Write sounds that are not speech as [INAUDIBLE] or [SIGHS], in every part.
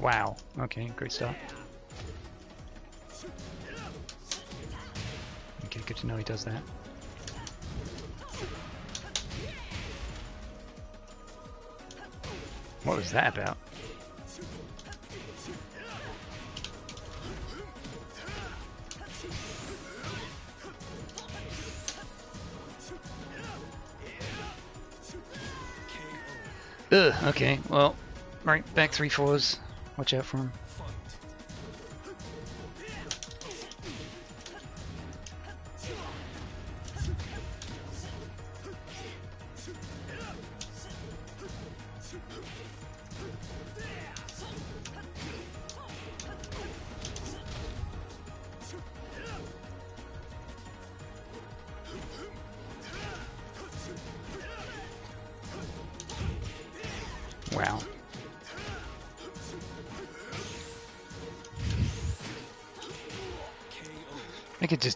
Wow. Okay, great start. Okay, good to know he does that. What was that about? Ugh, okay, well, right, back three fours. Watch out for him.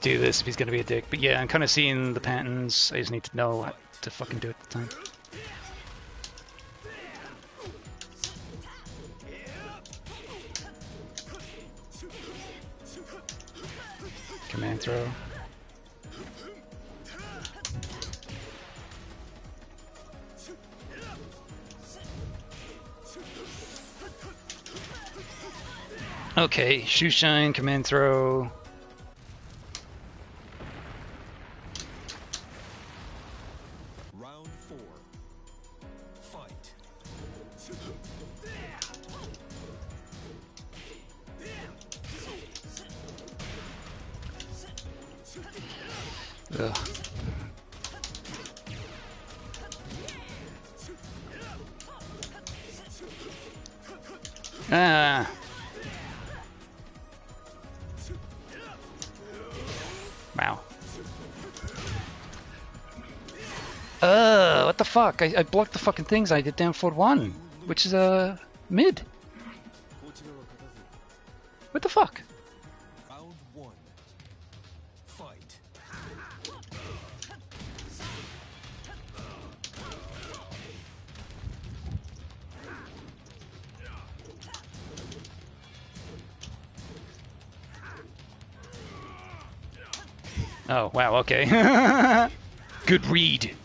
Do this if he's gonna be a dick, but yeah, I'm kind of seeing the patterns. I just need to know what to fucking do at the time. Command throw. Okay, shoe shine, command throw. Fuck? I, I blocked the fucking things. I did down forward one, which is a uh, mid. What the fuck? Oh, wow, okay. [LAUGHS] Good read.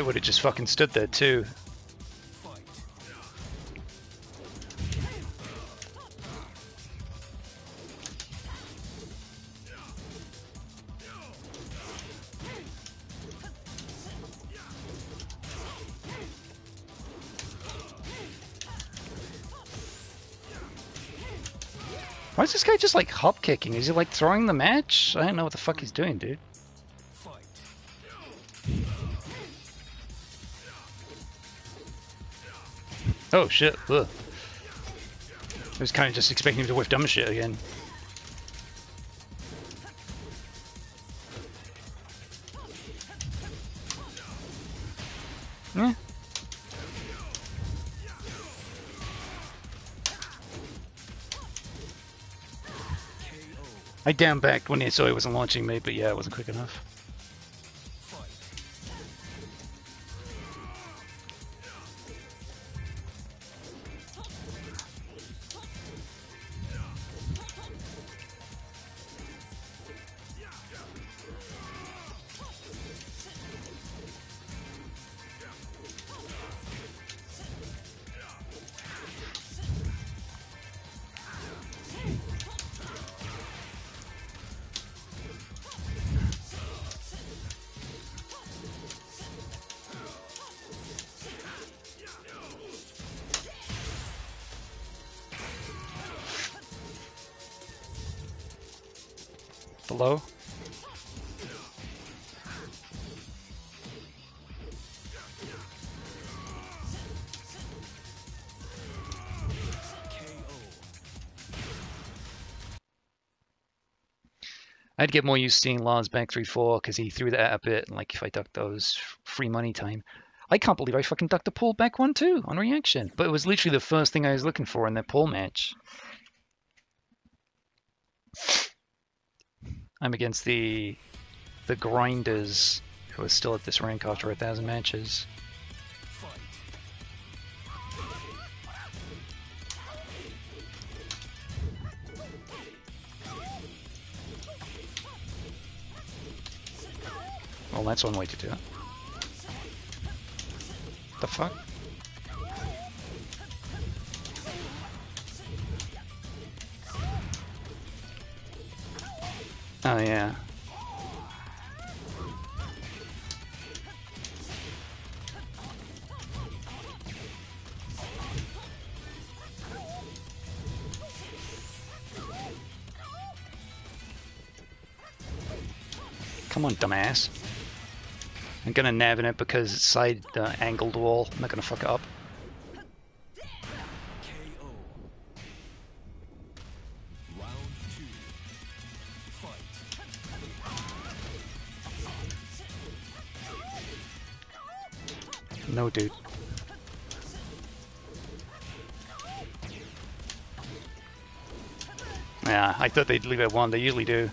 I would have just fucking stood there too. Why is this guy just like hop kicking? Is he like throwing the match? I don't know what the fuck he's doing, dude. Oh shit. Ugh. I was kind of just expecting him to whiff dumb shit again. I down backed when I saw he wasn't launching me, but yeah, it wasn't quick enough. I'd get more used to seeing Lars back 3 4 because he threw that a bit. And like if I ducked those free money time. I can't believe I fucking ducked a pull back one too on reaction. But it was literally the first thing I was looking for in that pull match. I'm against the the grinders who are still at this rank after a thousand matches. That's one way to do it. The fuck? Oh yeah. Come on, dumbass. I'm gonna nav in it because it's side uh, angled wall. I'm not gonna fuck it up. No, dude. Yeah, I thought they'd leave it one. They usually do.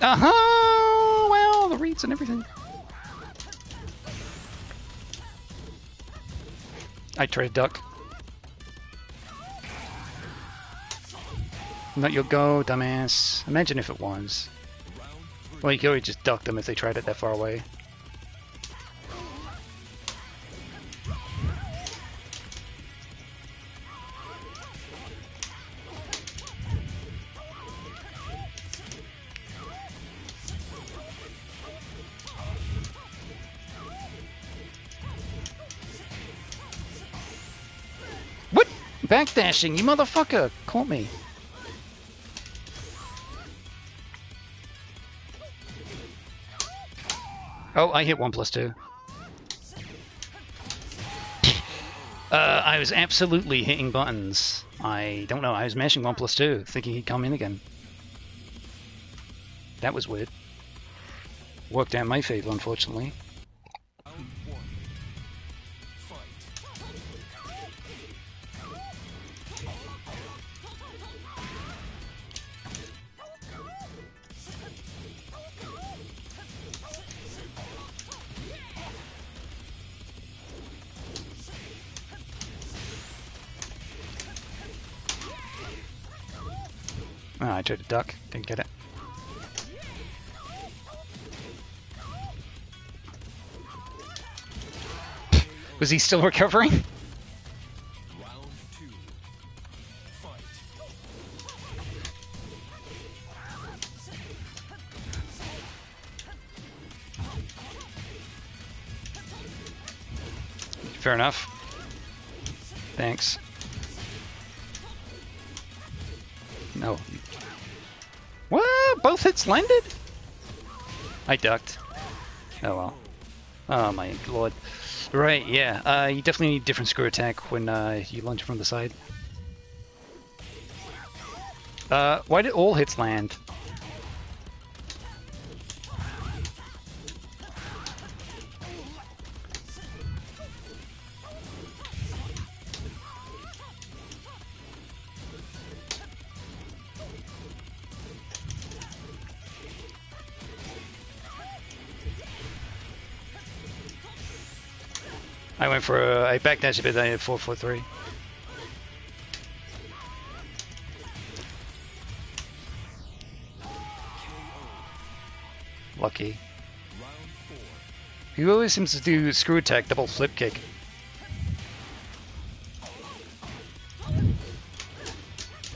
Uh I tried to duck. Not your go, dumbass. Imagine if it was. Well, you could always just duck them if they tried it that far away. Backdashing, you motherfucker! Caught me. Oh, I hit one plus two. Uh, I was absolutely hitting buttons. I don't know. I was mashing one plus two, thinking he'd come in again. That was weird. Worked out my favor, unfortunately. Tried to duck, didn't get it. [LAUGHS] Was he still recovering? Fair enough. Thanks. Both landed? I ducked. Oh well. Oh my lord. Right, yeah. Uh, you definitely need different screw attack when uh, you lunge from the side. Uh, why did all hits land? For a, a bit, I had 443. Lucky. He always seems to do screw attack, double flip kick.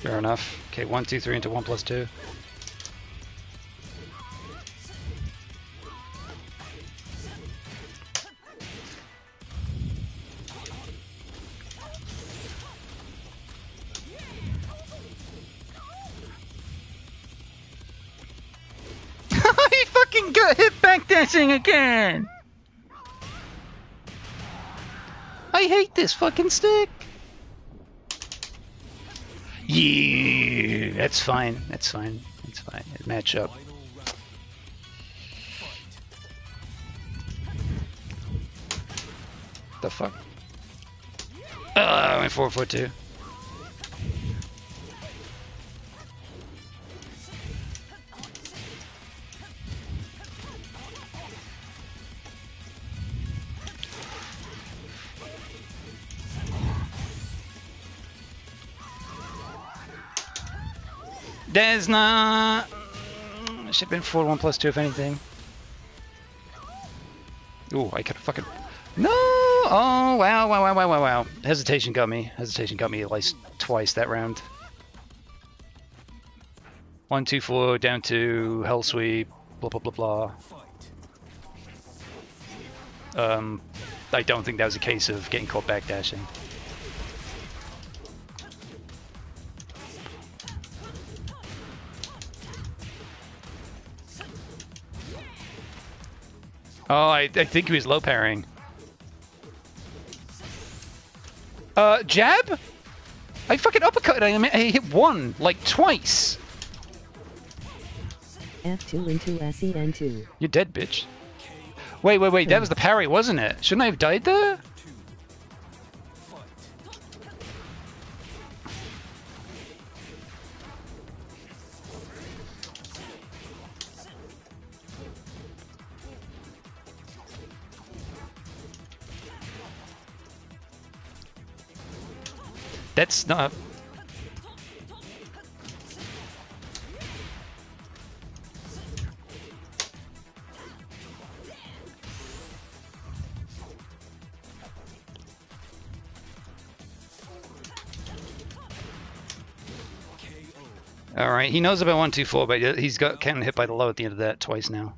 Fair enough. Okay, one, two, three into one plus two. Backdashing again! I hate this fucking stick! Yeah! That's fine. That's fine. That's fine. It match up. Final round. Fight. The fuck? Uh, I went four foot two. Not. It should have been 4 1 plus 2 if anything. Ooh, I could have fucking. No! Oh, wow, wow, wow, wow, wow, wow. Hesitation got me. Hesitation got me at least twice that round. One, two, four, down to Hell Sweep, blah, blah, blah, blah. Um, I don't think that was a case of getting caught backdashing. Oh, I, I think he was low parrying. Uh, jab? I fucking uppercut. I, mean, I hit one, like twice. F2 into SEN2. You're dead, bitch. Wait, wait, wait. That was the parry, wasn't it? Shouldn't I have died there? That's not. All right, he knows about one, two, four, but he's got getting hit by the low at the end of that twice now.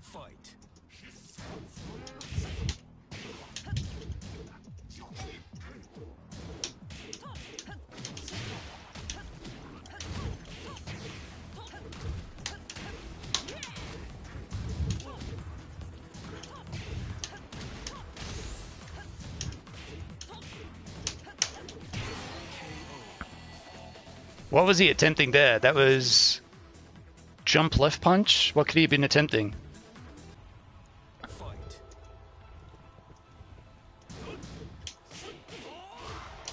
Was he attempting there? That was jump left punch. What could he have been attempting?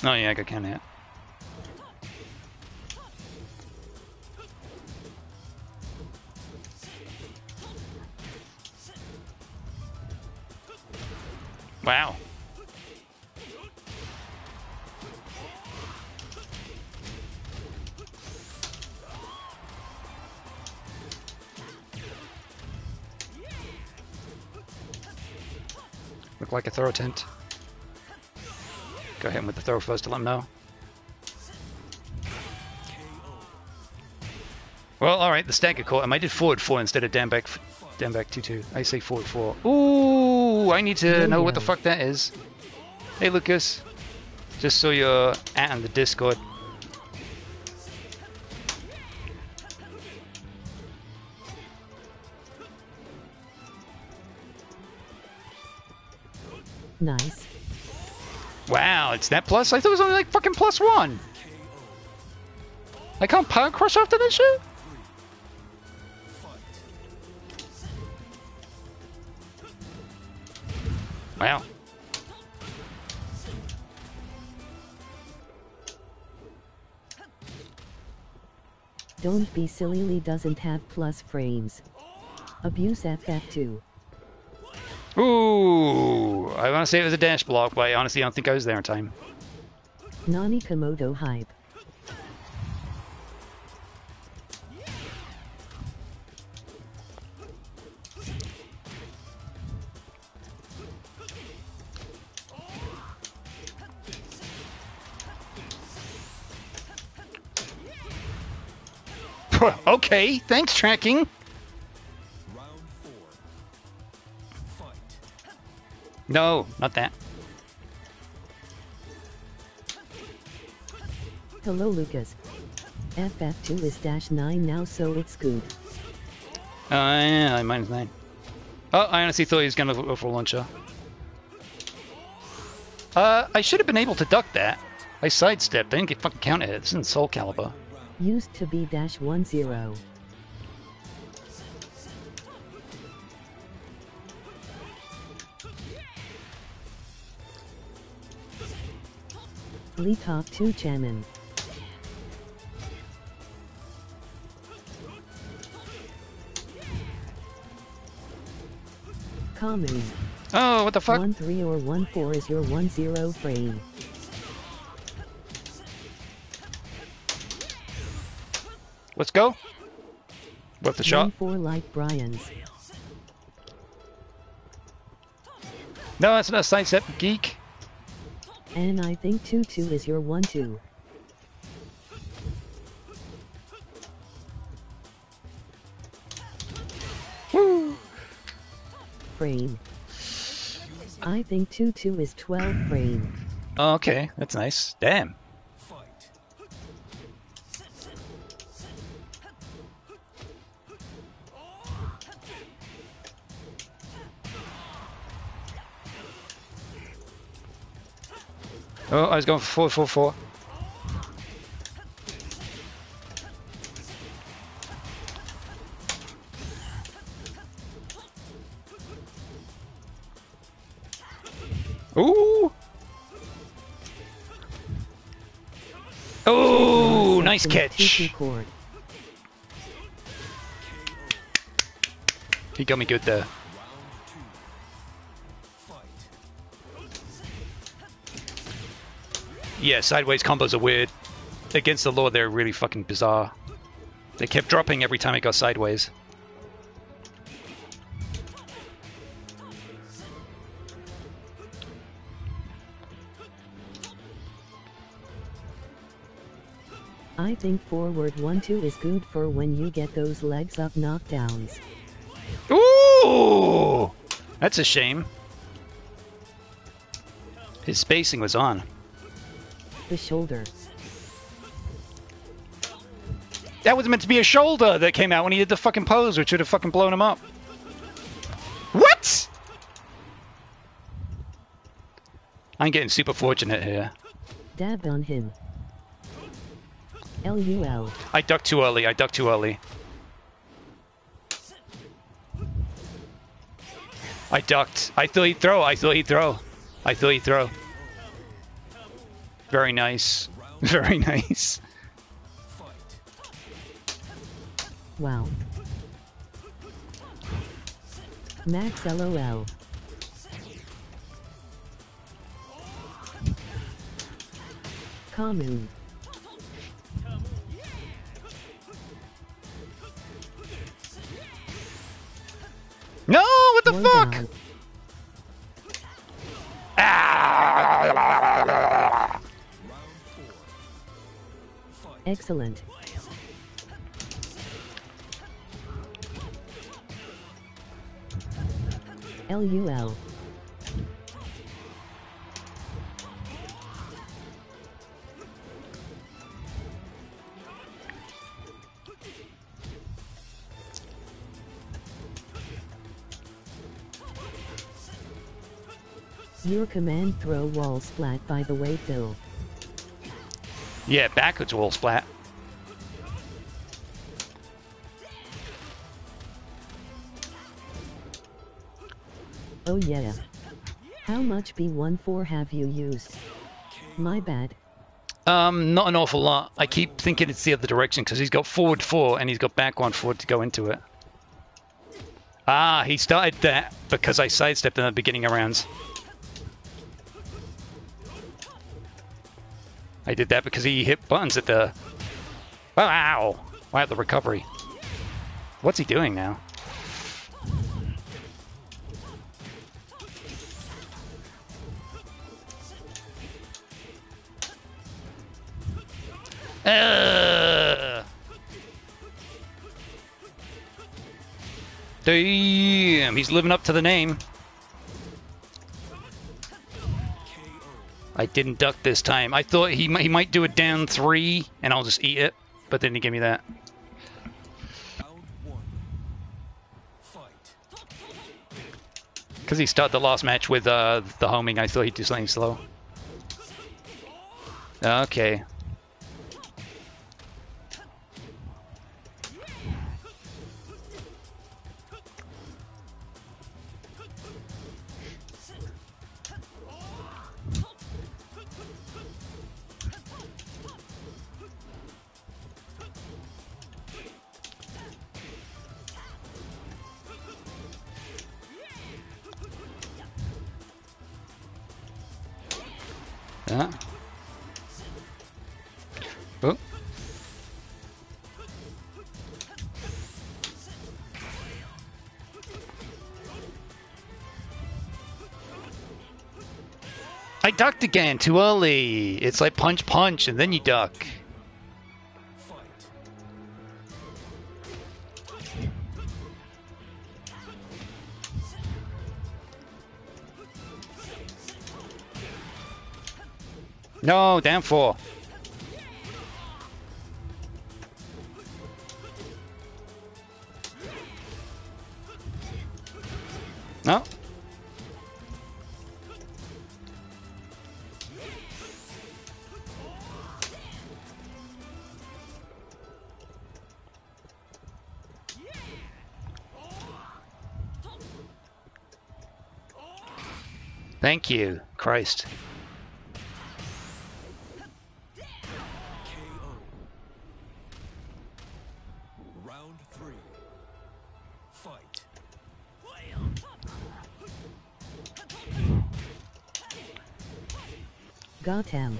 Oh yeah, I got counted out. Throw attempt. Go ahead with the throw first to let him know. Well, all right, the stagger caught him. I did forward four instead of down back, down back two two. I say forward four. Ooh, I need to know what the fuck that is. Hey, Lucas, just saw your at in the Discord. It's that plus. I thought it was only like fucking plus one. I can't power crush after this shit. Wow. Don't be silly Lee doesn't have plus frames. Abuse FF2. Ooh, I want to say it was a dash block, but I honestly don't think I was there in time. Nani Komodo hype. [LAUGHS] okay, thanks, tracking. No, not that. Hello Lucas. FF2 is dash 9 now so it's good. Uh, yeah, minus nine. Oh, I honestly thought he was gonna go for a launcher. Uh, I should have been able to duck that. I sidestepped. I didn't get fucking counted. This isn't Soul Calibur. Used to be dash one zero. Lee Top 2 Chairman. Common. Oh, what the fuck? 1 3 or 1 4 is your 1 0 frame. Let's go. What the 1 shot. 4 like Brian's. No, that's not a sidestep, geek. And I think 2 2 is your 1 2. Woo! Frame. I think 2 2 is 12 frame. Okay, that's nice. Damn. Oh, I was going for four, four, four. Ooh! Oh, nice Something 2 2 catch. He got me good there. Yeah, sideways combos are weird. Against the law, they're really fucking bizarre. They kept dropping every time it got sideways. I think forward 1 2 is good for when you get those legs up knockdowns. Ooh! That's a shame. His spacing was on. The shoulder. That was meant to be a shoulder that came out when he did the fucking pose, which would have fucking blown him up. What? I'm getting super fortunate here. Dab on him. LUL. I ducked too early. I ducked too early. I ducked. I thought he'd throw. I thought he'd throw. I thought he'd throw. Very nice. [LAUGHS] Very nice. Wow. Max LOL. Common. No, what the One fuck? Ah! Excellent. LUL. Your command throw wall splat by the way Phil. Yeah, backwards wall splat. Oh yeah. How much B14 have you used? My bad. Um, not an awful lot. I keep thinking it's the other direction because he's got forward four and he's got back one forward to go into it. Ah, he started that because I sidestepped in the beginning of rounds. I did that because he hit buttons at the. Wow! Wow, the recovery. What's he doing now? Uh. Damn, he's living up to the name. I didn't duck this time. I thought he might, he might do a down three, and I'll just eat it. But then he gave me that. Round one. Fight. Because he started the last match with uh, the homing, I thought he'd do something slow. Yeah. Again too early. It's like punch punch and then you duck. No, down four. Thank you, Christ. KO. Round Gotham.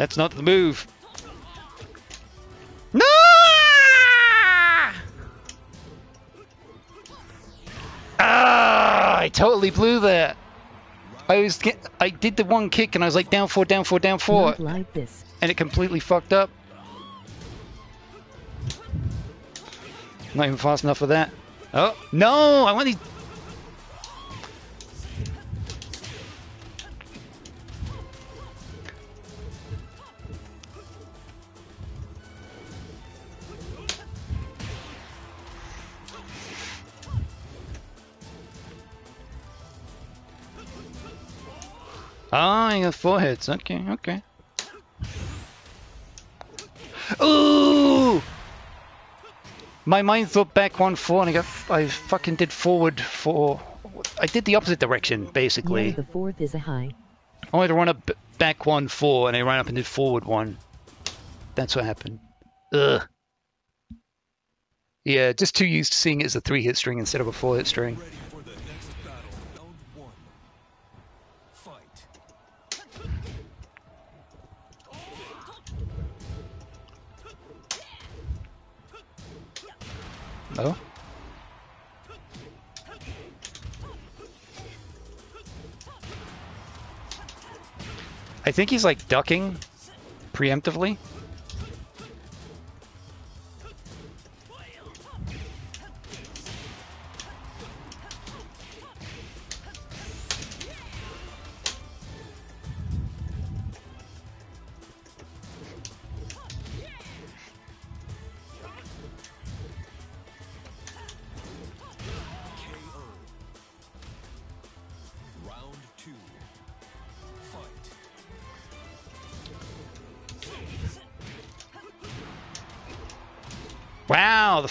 That's not the move. No! Ah! I totally blew that. I was get, I did the one kick and I was like down four, down four, down four, Not like this. and it completely fucked up. Not even fast enough for that. Oh no! I want these. Four hits. Okay, okay. Ooh! My mind thought back one four, and I got I fucking did forward four. I did the opposite direction Yeah, basically. the fourth is a high. I wanted to run up back one four, and I ran up and did forward one. That's what happened. Ugh. Yeah, just too used to seeing it as a three hit string instead of a four hit string. I think he's like ducking preemptively.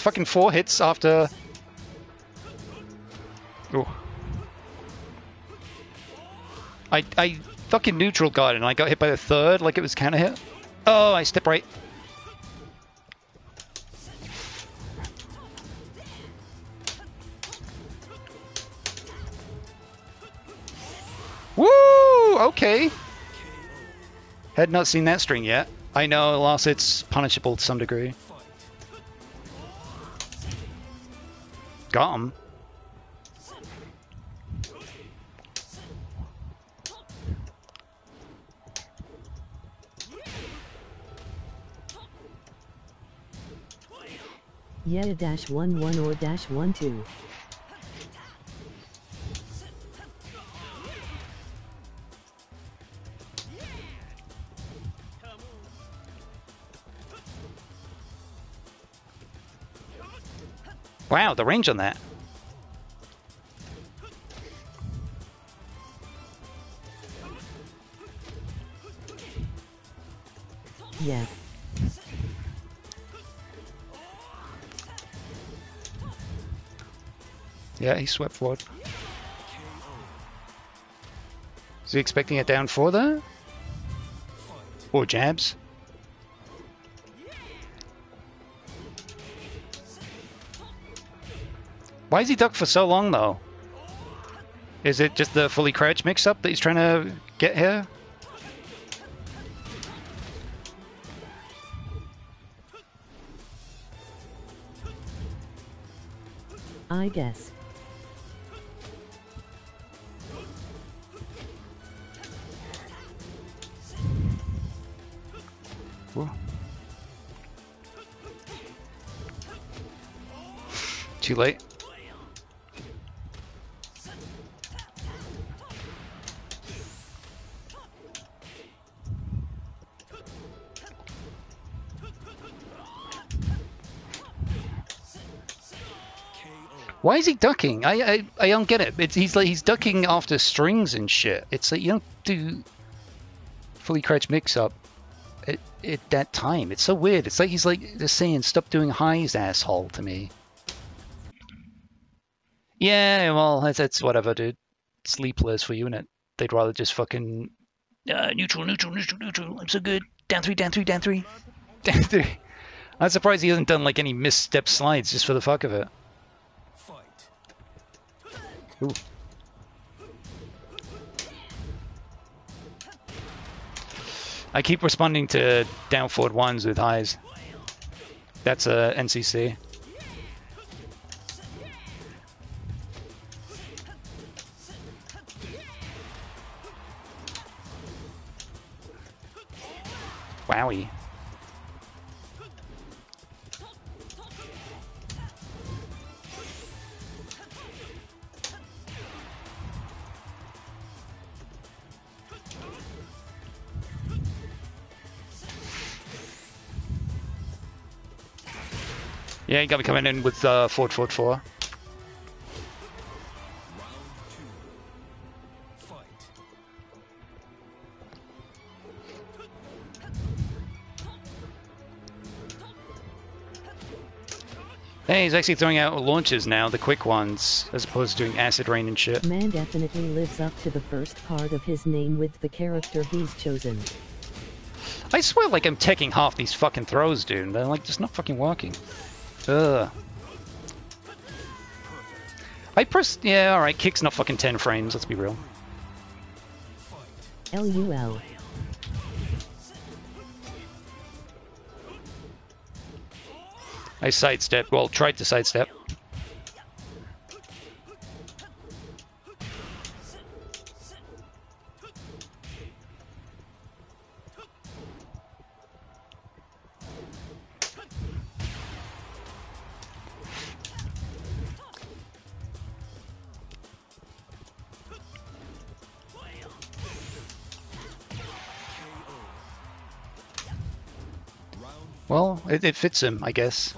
Fucking four hits after. Ooh. I I fucking neutral guard and I got hit by the third like it was counter hit. Oh, I step right. Woo! Okay. Had not seen that string yet. I know, lost it's punishable to some degree. Got him. Yeah, dash one one or dash one two. Wow, the range on that. Yeah. Yeah, he swept forward. Is he expecting a down four there? Or jabs? Why is he ducked for so long though? Is it just the fully crouch mix up that he's trying to get here? I guess. Whoa. Too late. Why is he ducking? I I, I don't get it. It's, he's like he's ducking after strings and shit. It's like you don't do fully crouch mix up at, at that time. It's so weird. It's like he's like just saying, "Stop doing highs, asshole," to me. Yeah, well, that's, that's whatever, dude. Sleepless for you, innit? They'd rather just fucking uh, neutral, neutral, neutral, neutral. I'm so good. Down three, down three, down three, [LAUGHS] down three. I'm surprised he hasn't done like any mist step slides just for the fuck of it. Ooh. I keep responding to down forward ones with highs. That's a NCC. Wowie. Yeah, you got me coming in with uh, forward, forward, four. Round two. Fight. Hey, he's actually throwing out launches now, the quick ones, as opposed to doing acid rain and shit. Man definitely lives up to the first part of his name with the character he's chosen. I swear, like I'm taking half these fucking throws, dude. They're like just not fucking working. Ugh. I pressed. Yeah, all right. Kick's not fucking ten frames. Let's be real. LUL. I sidestep. Well, tried to sidestep. It, it fits him, I guess.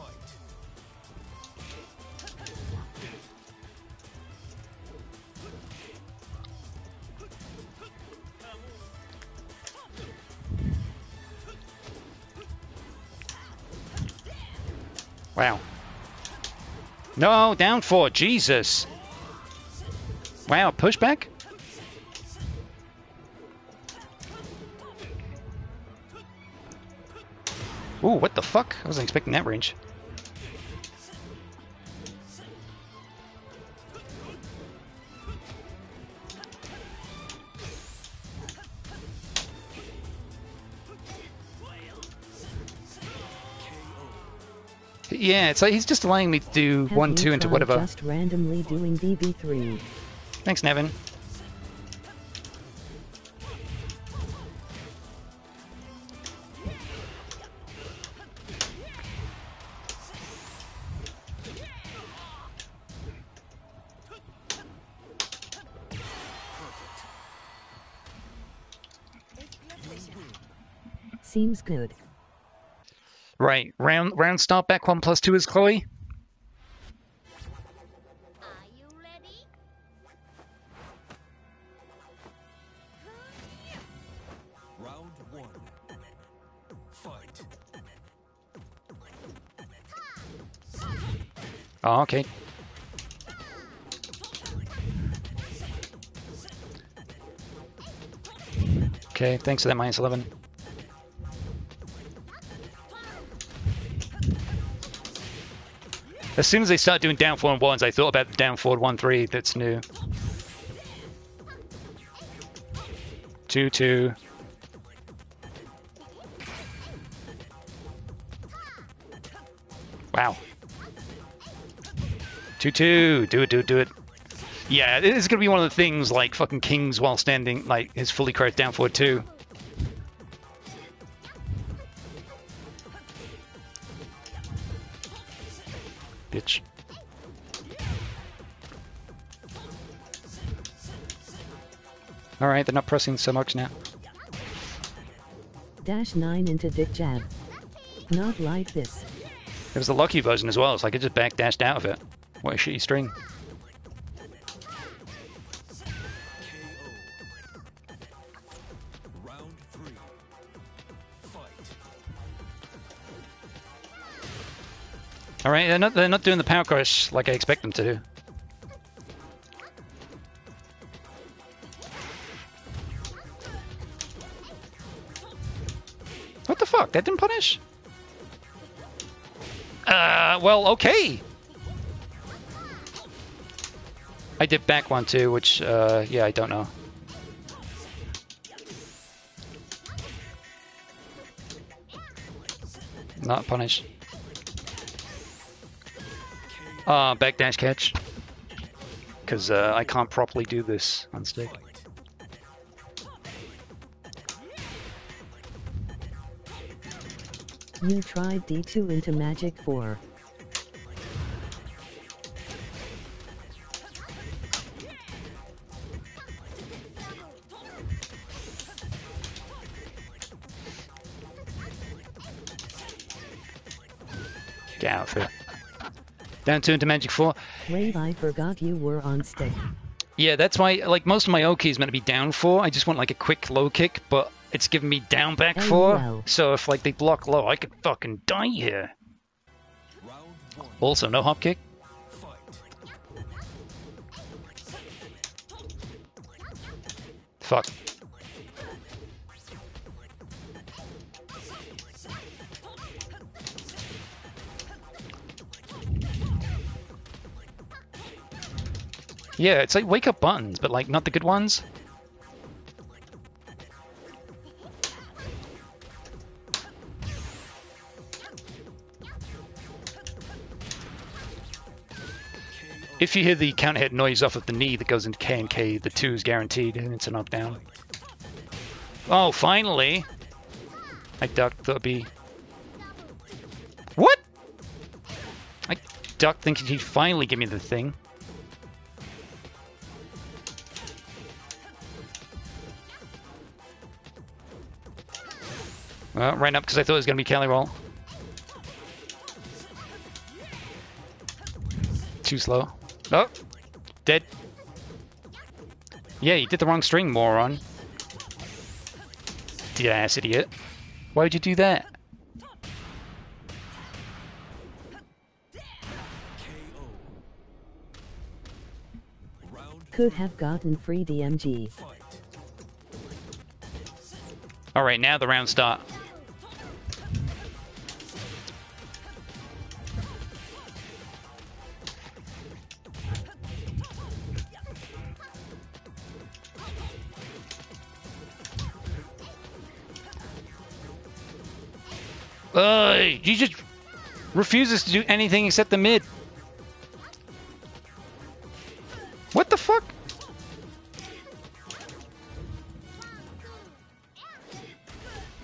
Wow. No, down four. Jesus. Wow, pushback? Ooh, what the fuck? I wasn't expecting that range. Yeah, it's like he's just allowing me to do Have one, two into whatever. Just randomly doing DB3. Thanks, Nevin. Seems good. Right, round round start back one plus two is Chloe. Are you ready? Round one. Fight. Oh, okay. Okay, thanks for that minus 11. As soon as they start doing down forward ones, I thought about the down forward 1 3 that's new. 2 2. Wow. 2 2. Do it, do it, do it. Yeah, it is to be one of the things like fucking Kings while standing, like his fully crouched down forward 2. Alright, they're not pressing so much now. Dash 9 into Dick Jab. Not like this. It was the lucky version as well, It's like could just backdashed out of it. What a shitty string. KO. Round three. Fight. Alright, they're not, they're not doing the power crush like I expect them to do. That didn't punish? Uh, well, okay. I did back one too, which, uh, yeah, I don't know. Not punish. Uh, backdash catch. Because uh, I can't properly do this on stick. You tried D2 into Magic 4. Get out of here. Down two into Magic 4. Wait, I forgot you were on stick. Yeah, that's why, like, most of my OK is meant to be down 4. I just want, like, a quick low kick, but it's giving me down back 4. LOL. So if, like, they block low, I could fucking die here. Also, no hop kick. Fuck. Yeah, it's like wake up buttons, but like not the good ones. If you hear the counter hit noise off of the knee that goes into K and K, the two is guaranteed and it's a knockdown. Oh, finally! I ducked, that'd be. What? I ducked thinking he'd finally give me the thing. Well, ran up because I thought it was going to be Cali Roll. Too slow. Oh! Dead. Yeah, you did the wrong string, moron. The ass idiot. Why would you do that? Could have gotten free DMG. Alright, now the round start. Uh, he just refuses to do anything except the mid. What the fuck?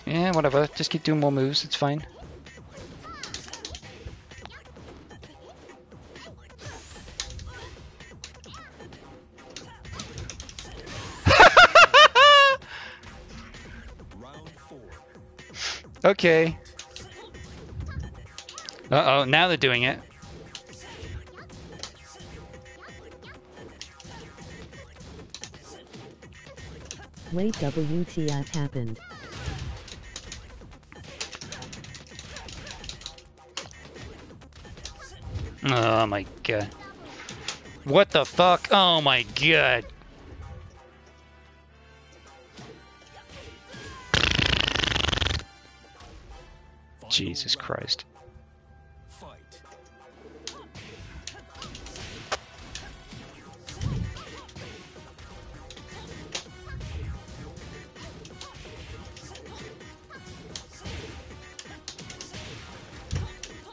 Yeah, whatever. Just keep doing more moves. It's fine. [LAUGHS] Okay. Uh-oh, now they're doing it. Wait, WTF happened. Oh my god. What the fuck? Oh my god. Jesus Christ.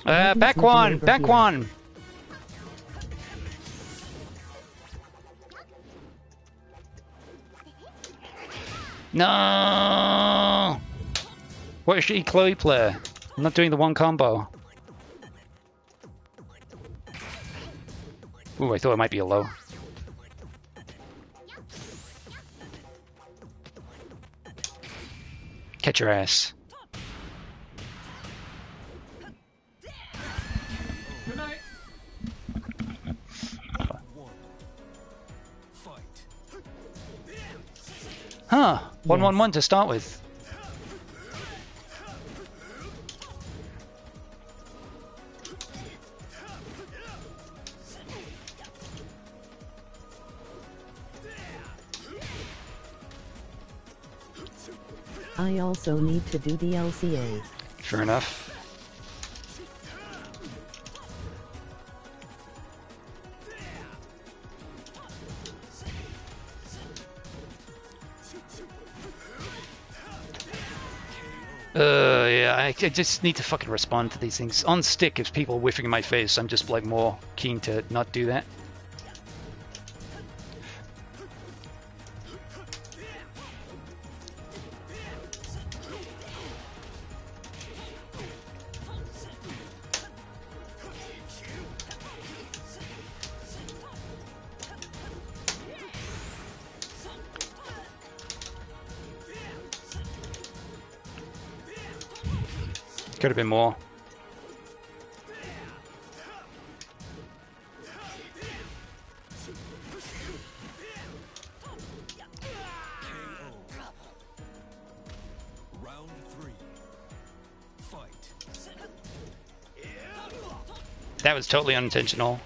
Uh, back one! Back one! No! What is she Chloe player? I'm not doing the one combo. Ooh, I thought it might be a low. Catch your ass. One Yes. one one to start with. I also need to do the LCA. Sure enough. I, I just need to fucking respond to these things. On stick, if people whiffing in my face, I'm just like more keen to not do that. Have been more. That was totally unintentional.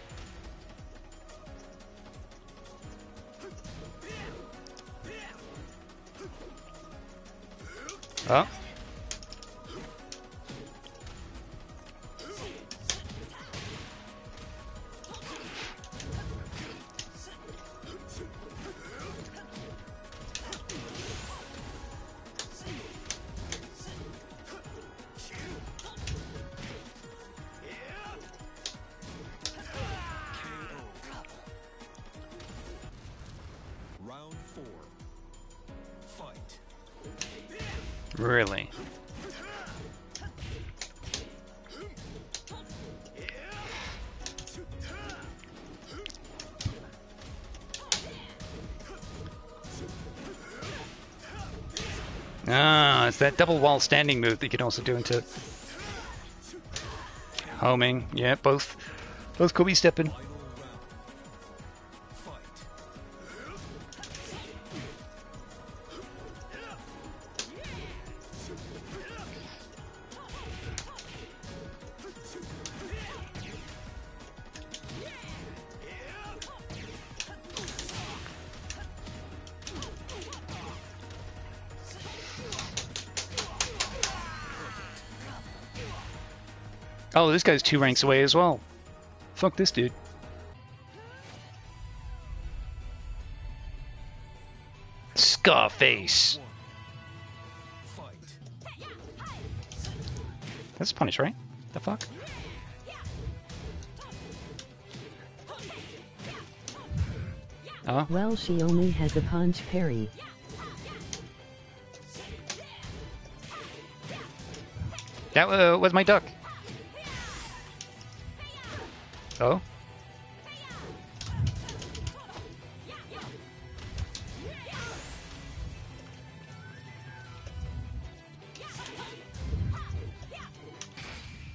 That double wall standing move that you can also do into homing. Yeah, both both could be stepping. Oh, this guy's two ranks away as well. Fuck this dude. Scarface. That's punish, right? The fuck? Oh, Well, she only has a punch parry. that uh, was my duck. Oh?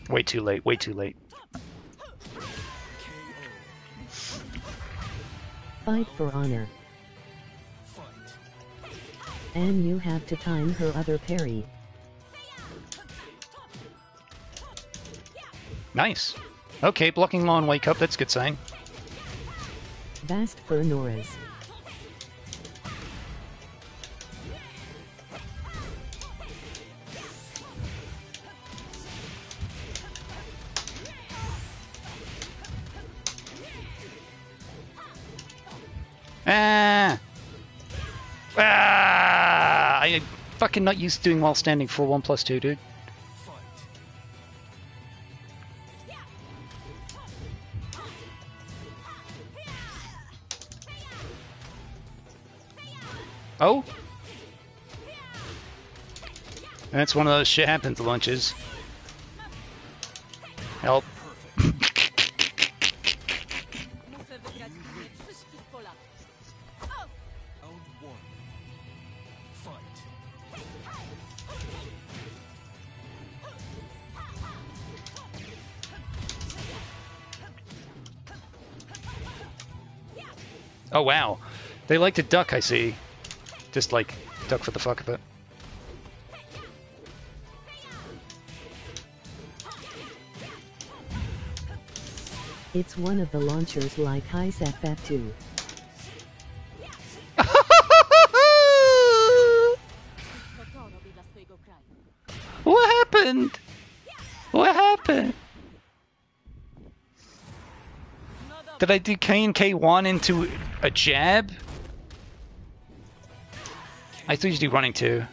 Way too late, way too late. Fight for honor. And you have to time her other parry. Nice. Okay, blocking lawn wake up, that's a good sign. Vast for Noras. Ah! Ah! I fucking not used to doing while standing for 1 plus 2, dude. That's one of those shit happens lunches. Help. Oh wow. They like to duck, I see. Just like duck for the fuck of it. It's one of the launchers like HiSFF 2. [LAUGHS] what happened? What happened? Did I do K and K1 into a jab? I you do running too.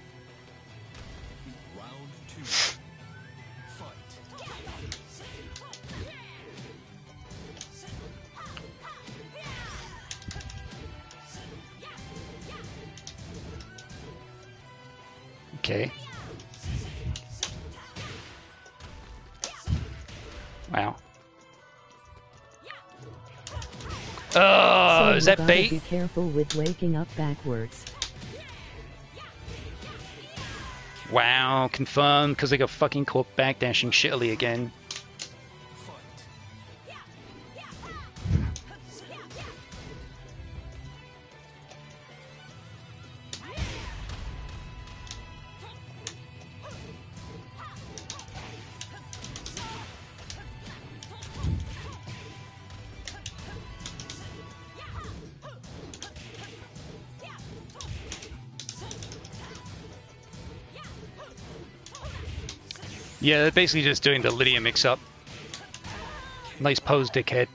That bait? Be careful with waking up backwards. Wow, confirmed because they got fucking caught backdashing shittily again. Yeah, they're basically just doing the Lidia mix up. Nice pose, dickhead.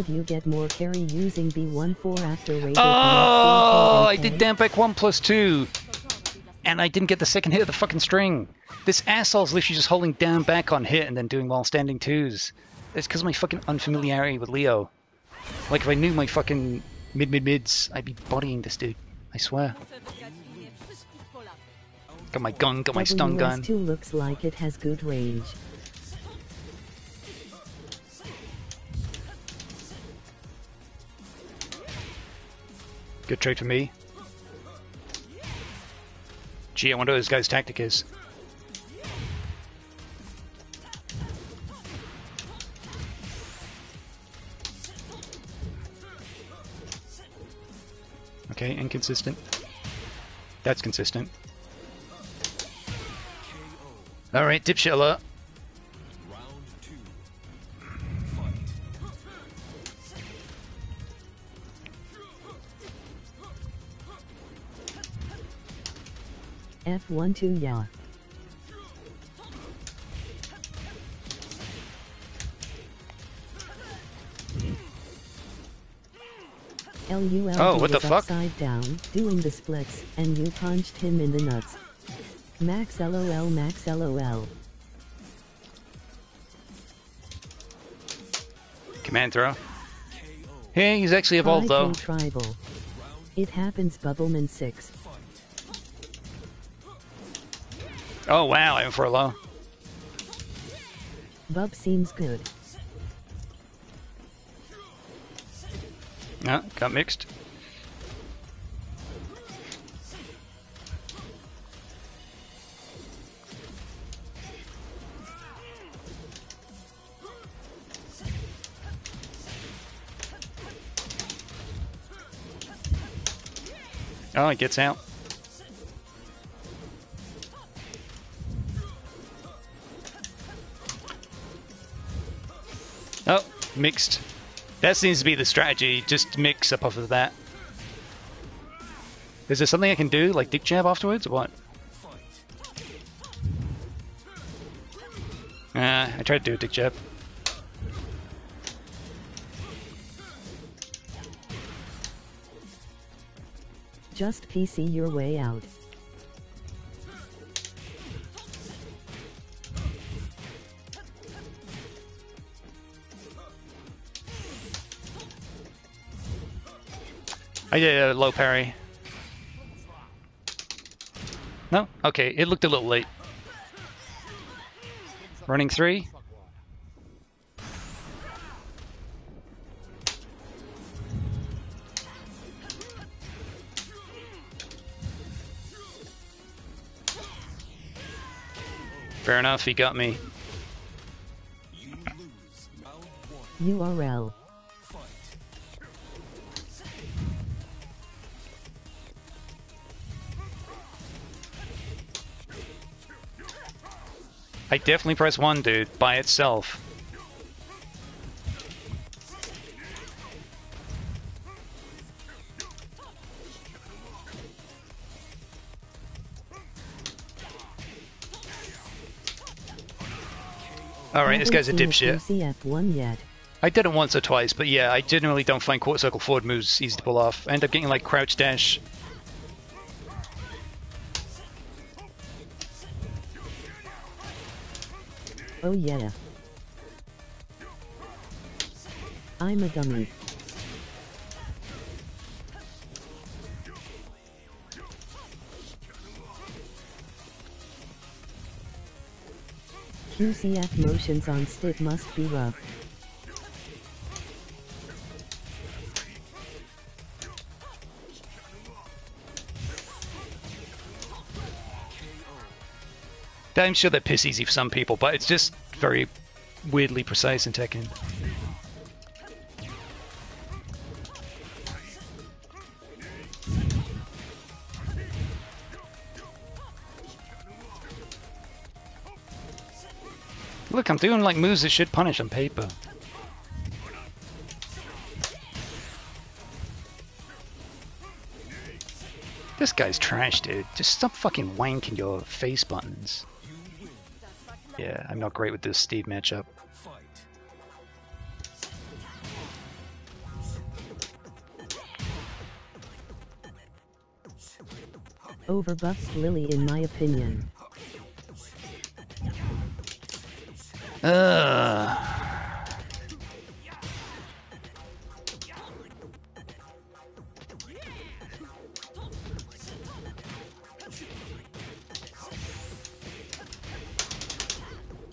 Would you get more carry using B14 after rated? Oh, I did down back one plus two, and I didn't get the second hit of the fucking string. This asshole's literally just holding down back on hit and then doing while standing twos. It's because of my fucking unfamiliarity with Leo. Like if I knew my fucking mid mid mids, I'd be bodying this dude. I swear. Got my gun, got my stun gun. WS2 looks like it has good range. Good trade for me. Gee, I wonder what this guy's tactic is. Okay, inconsistent. That's consistent. Alright, dipshit alert. F12 ya. LULD Oh, what the fuck? upside down, doing the splits, and you punched him in the nuts. Max LOL Max LOL. Command throw. Hey, he's actually evolved though. Tribal. It happens Bubbleman 6. Oh wow, I for a low. Bub seems good. Ah, got mixed. Oh, it gets out. Mixed. That seems to be the strategy. Just mix up off of that. Is there something I can do, like dick jab afterwards, or what? Ah, I tried to do a dick jab. Just PC your way out. I did a low parry. No? Okay, it looked a little late. Running three. Fair enough, he got me. URL. I definitely press one, dude, by itself. Alright, this guy's a dipshit. I did it once or twice, but yeah, I generally don't find quarter circle forward moves easy to pull off. I end up getting like crouch dash. Oh yeah. I'm a dummy. QCF motions on stick must be rough. I'm sure they're piss easy for some people, but it's just very weirdly precise in Tekken. Look, I'm doing like moves that should punish on paper. This guy's trash, dude. Just stop fucking wanking your face buttons. Yeah, I'm not great with this Steve matchup. Overbuffed Lili in my opinion. Ugh.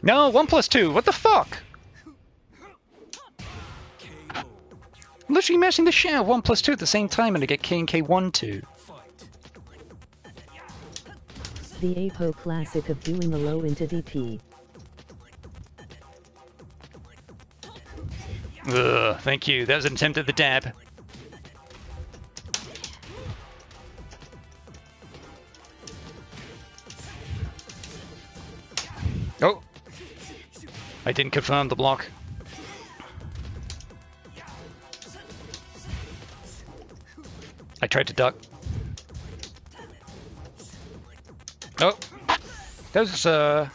No, one plus two. What the fuck? I'm literally mashing the shit out of one plus two at the same time, and I get K and K one two. The Apo classic of doing a low into DP. Ugh, thank you. That was an attempt at the dab. Didn't confirm the block. I tried to duck. Oh! That was a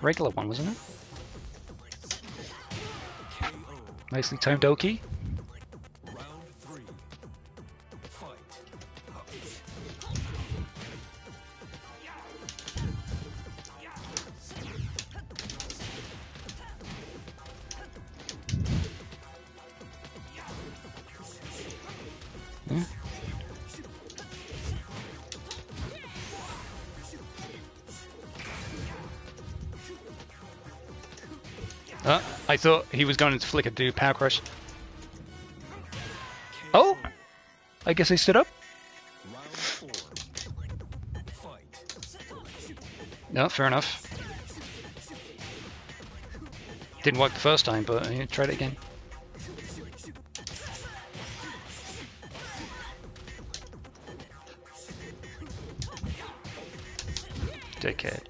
regular one, wasn't it? Nicely timed Oki. Thought he was going to flicker to do power crush. Oh, I guess I stood up. Round four. Fight. No, fair enough. Didn't work the first time, but I tried it again. Dickhead.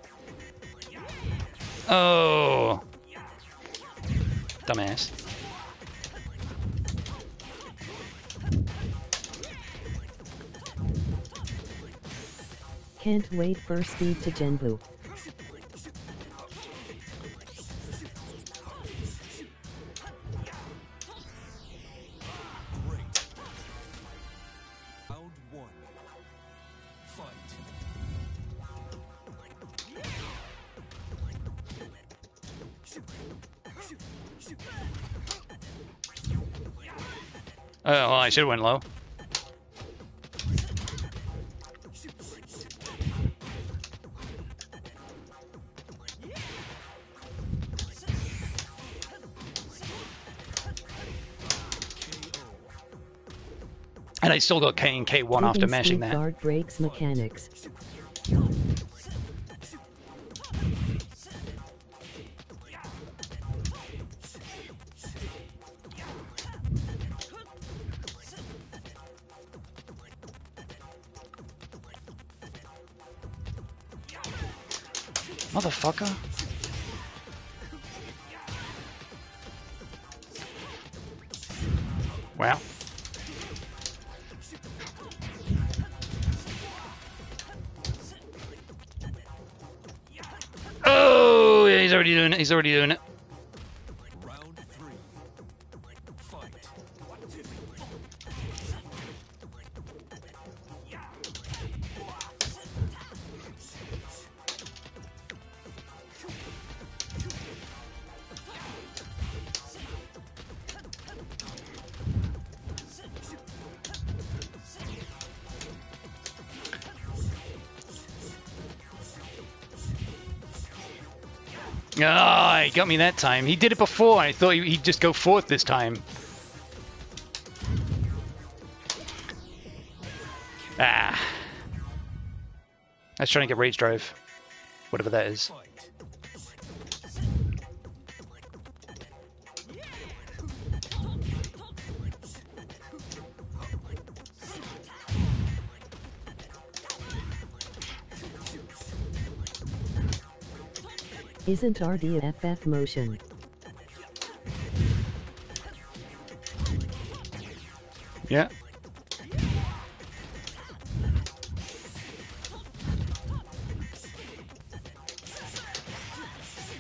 Oh! Can't wait for speed to Genbu. Oh, well, I should have went low. I still got K and K1 after mashing that. guard breaks mechanics. He's already doing it. Got me that time. He did it before. I thought he'd just go fourth this time. Ah. I was trying to get Rage Drive. Whatever that is. Isn't RDFF motion? Yeah.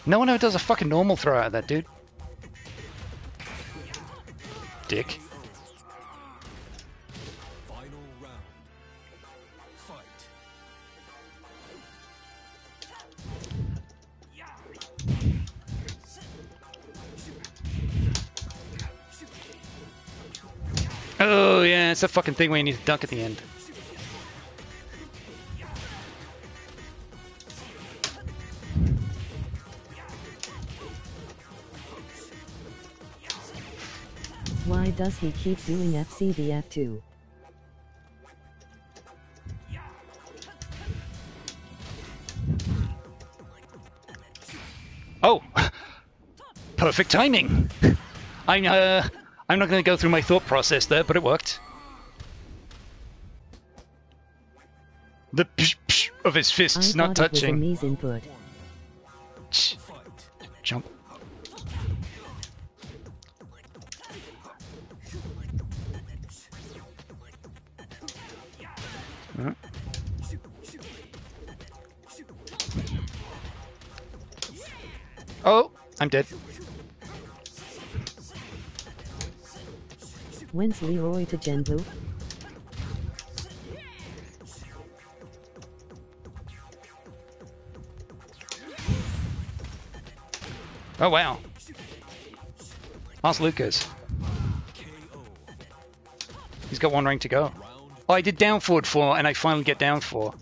No one ever does a fucking normal throw out of that, dude. Dick. It's a fucking thing where you need to dunk at the end. Why does he keep doing FCDF2? Oh! [LAUGHS] Perfect timing! [LAUGHS] I'm, uh, I'm not going to go through my thought process there, but it worked. His I fists not was a touching. input. Jump. Uh. Oh, I'm dead. When's Leroy to Genbu? Oh wow. Ask Lucas. He's got one ring to go. Oh, I did down forward four, and I finally get down four.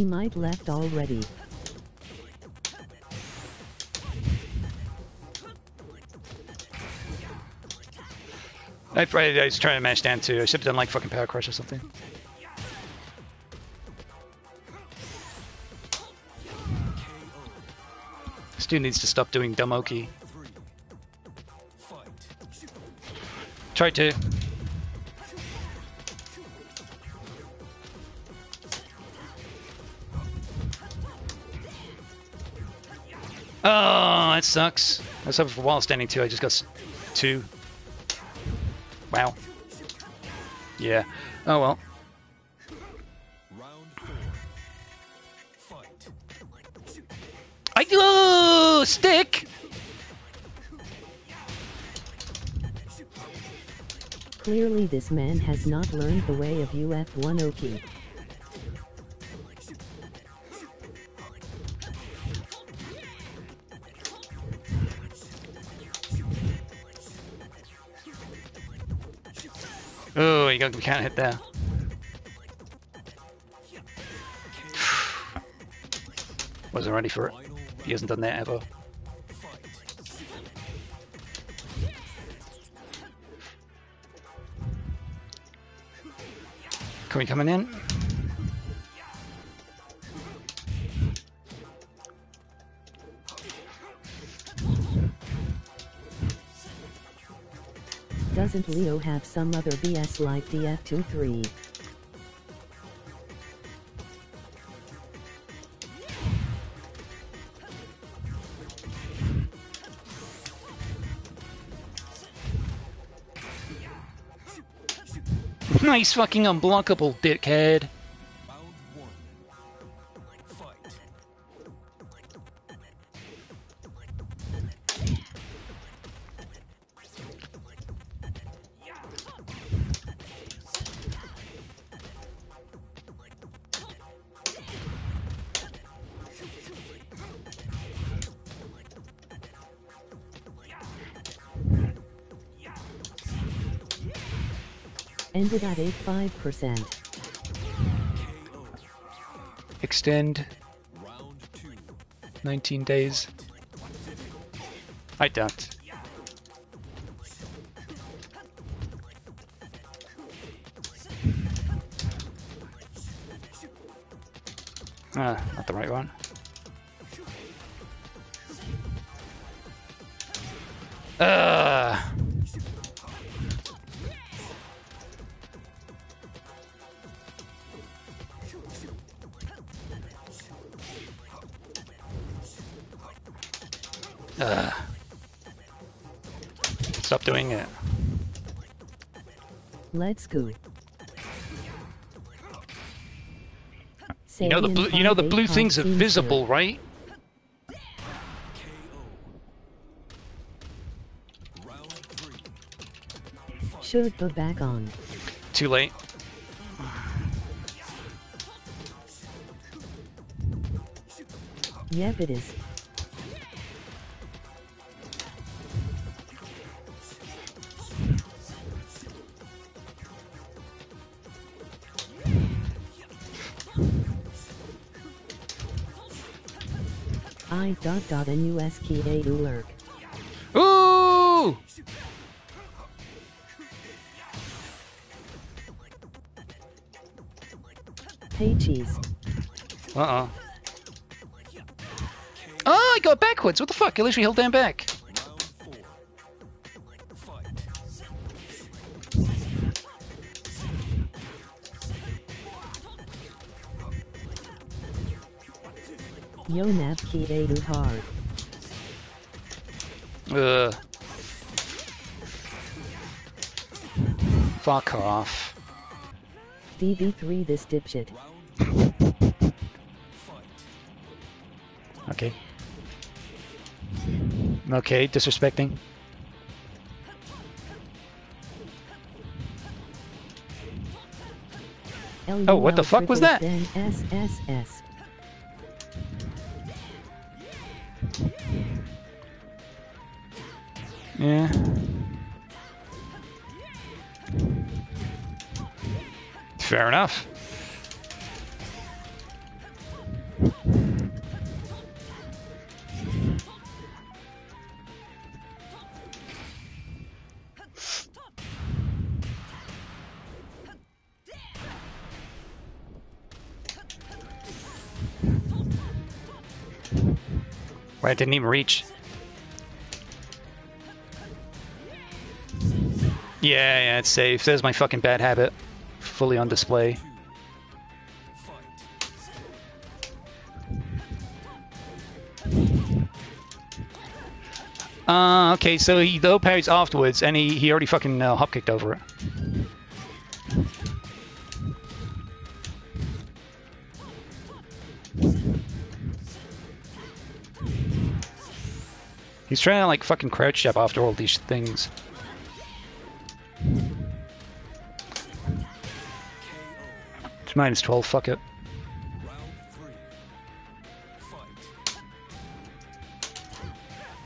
He might left already. I, I, I was trying to mash down too. I should have done like fucking Power Crush or something. This dude needs to stop doing dumb oki. Try to. Oh, that sucks. I was hoping for while standing two. I just got two. Wow. Yeah. Oh well. Round four. Fight. I oh, stick. Clearly this man has not learned the way of UF1 Oki. Got, we can't hit there. [SIGHS] Wasn't ready for it. He hasn't done that ever. Can we coming in? Doesn't Leo have some other BS like DF23? Nice fucking unblockable, dickhead. 0.85%. Extend. 19 days. I don't. Ah, not the right one. Ugh. Uh. Stop doing it. Let's go. You know the blue, you know the blue things are visible, right? KO. Round three. Should go back on. Too late. Yep it is. I dot dot NUSK a lurk. Ooh! Hey cheese. Uh-uh. Oh, I got backwards. What the fuck? I literally held down back. Yo nap ki a hard. Ugh. Fuck off. DB3 this dipshit. Okay. Okay, disrespecting. Oh, what the fuck was that? Yeah. Fair enough. Wait, I didn't even reach. Yeah, yeah, it's safe. There's my fucking bad habit. Fully on display. Uh, okay, so he low parries afterwards, and he, he already fucking uh, hop kicked over it. He's trying to like fucking crouch jab after all these things. It's minus 12, fuck it. Round three. Fight.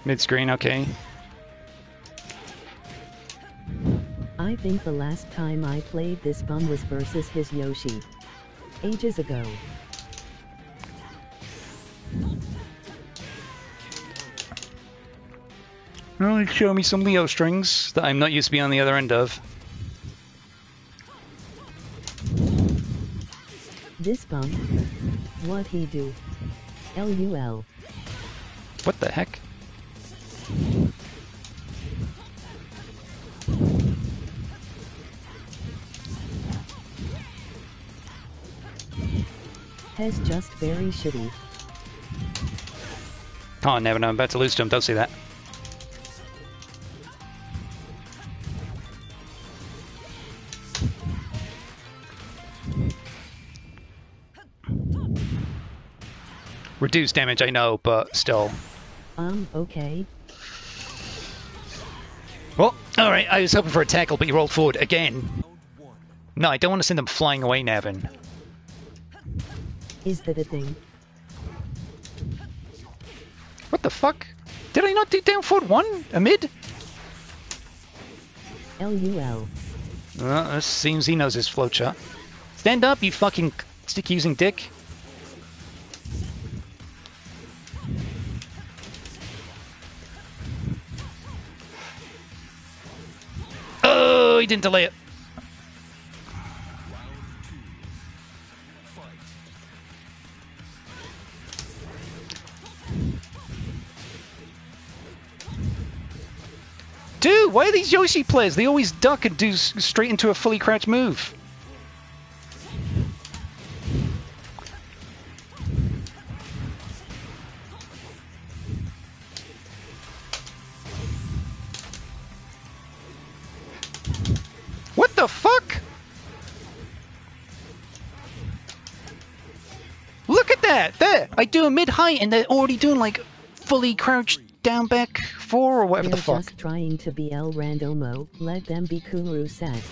Mid screen, okay. I think the last time I played this bum was versus his Yoshi. Ages ago. Well, show me some Leo strings that I'm not used to being on the other end of. What he do? LUL. What the heck? Has just very shitty. Oh, never know. I'm about to lose to him. Don't say that. Reduced damage, I know, but still. Um, okay. Well, alright, I was hoping for a tackle, but you rolled forward again. No, I don't want to send them flying away, Navin. Is that a thing? What the fuck? Did I not do down forward one? A mid? LUL. Well, it seems he knows his flowchart. Stand up, you fucking stick using dick. He didn't delay it. Dude, why are these Yoshi players? They always duck and do straight into a fully crouched move. I do a mid height and they're already doing like fully crouched down back four or whatever They're the fuck. just trying to be El Randomo. Let them be Kuru set.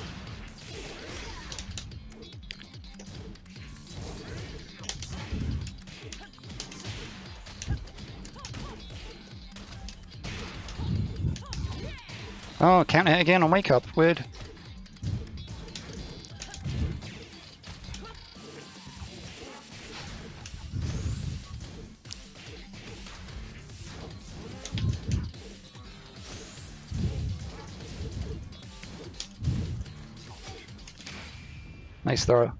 Oh, count it again on wake up. Weird. Throw.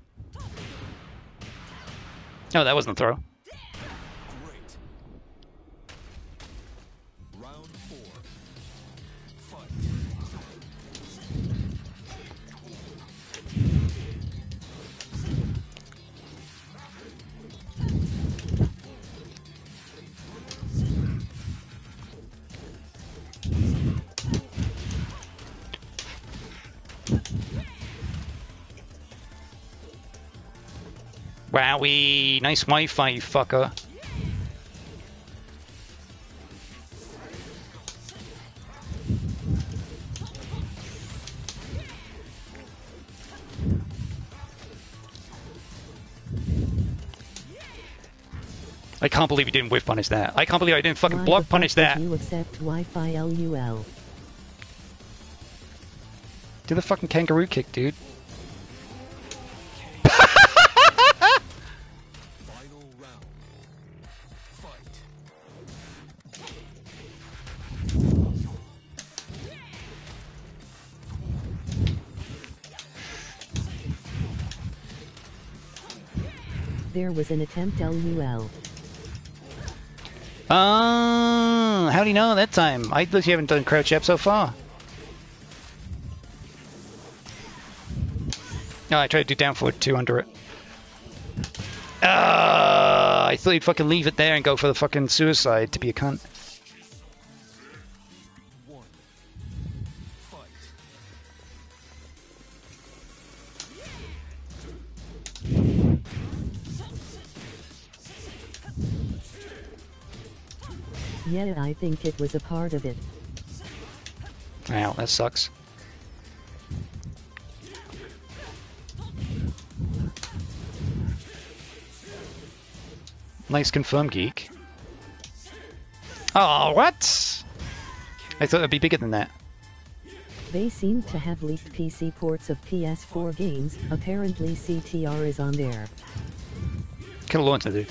No, that wasn't a throw. Wowie! Nice Wi-Fi, you fucker. I can't believe you didn't whiff punish that. I can't believe I didn't fucking Why block punish that. You accept Wi-Fi LUL. Do the fucking kangaroo kick, dude. Was an attempt LUL. Uh, how do you know that time? I thought you haven't done crouch up so far. No, I tried to do down forward two under it. Uh, I thought you'd fucking leave it there and go for the fucking suicide to be a cunt. I think it was a part of it. Wow, that sucks. Nice confirm geek. Oh, what? I thought it'd be bigger than that. They seem to have leaked PC ports of PS4 games. Apparently CTR is on there. Launched it, dude.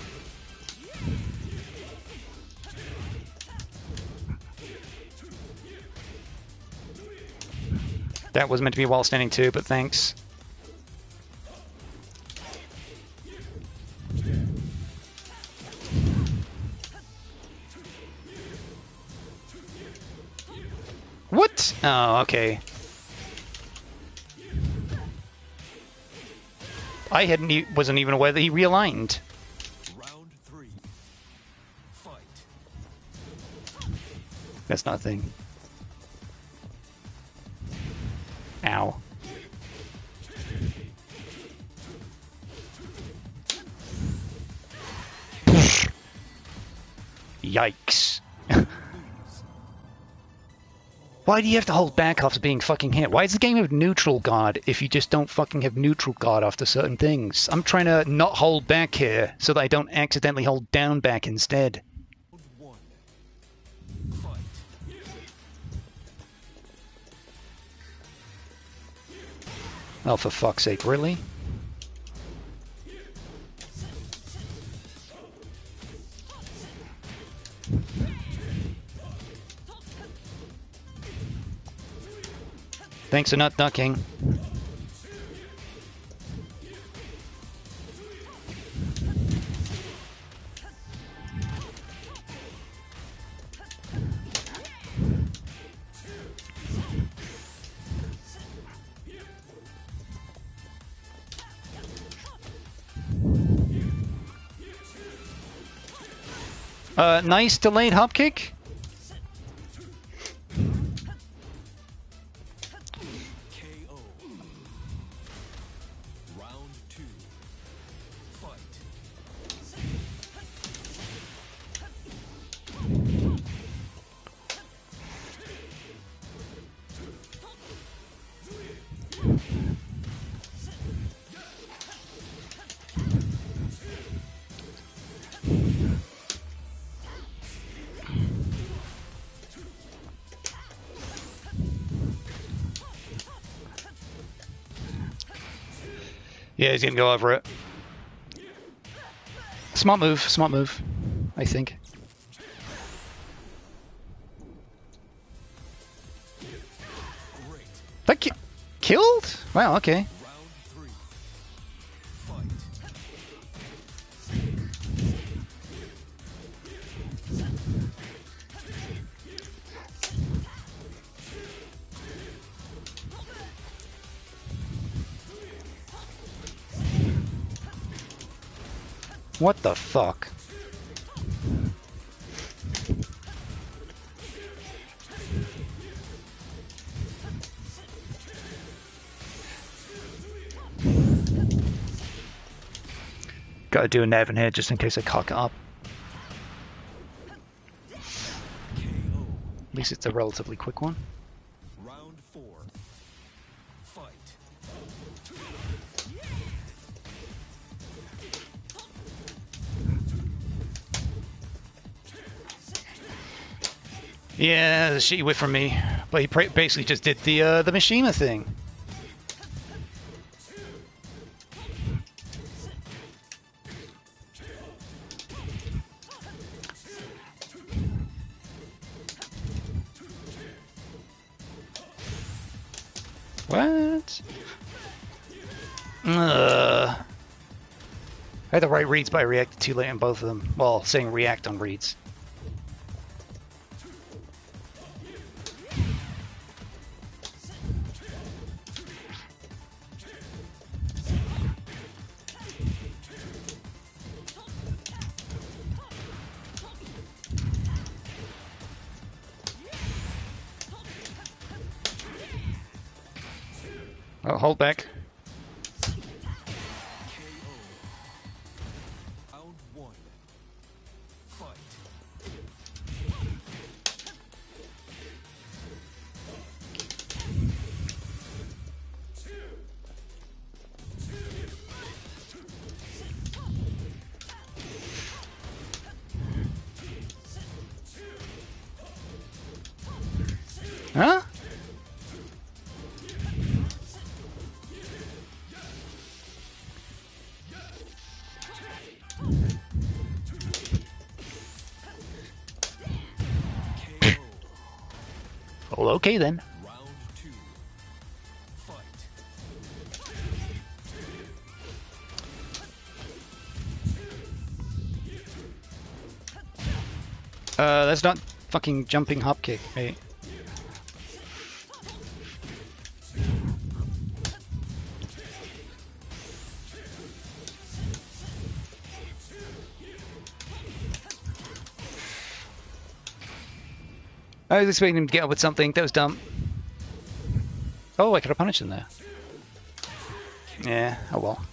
That was meant to be while standing too, but thanks. What? Oh, okay. I hadn't e- wasn't even aware that he realigned. Round three. Fight. That's not Ow. Yikes. [LAUGHS] Why do you have to hold back after being fucking hit? Why is the game of neutral guard if you just don't fucking have neutral guard after certain things? I'm trying to not hold back here so that I don't accidentally hold down back instead. Oh, for fuck's sake, really? Thanks for not ducking. Uh, nice delayed hop kick. Yeah, he's gonna go over it. Smart move, smart move, I think. That ki- killed? Wow, okay. What the fuck? Gotta do a nav in here just in case I cock it up. At least it's a relatively quick one. Yeah, she whiffed from me, but he basically just did the uh, the Mishima thing. What? Uh, I had the right reads, but I reacted too late on both of them. Well, saying react on reads. Okay then. Uh, that's not fucking jumping hop kick, right? Was expecting him to get up with something. That was dumb. Oh, I could have punished him there. Yeah, oh well.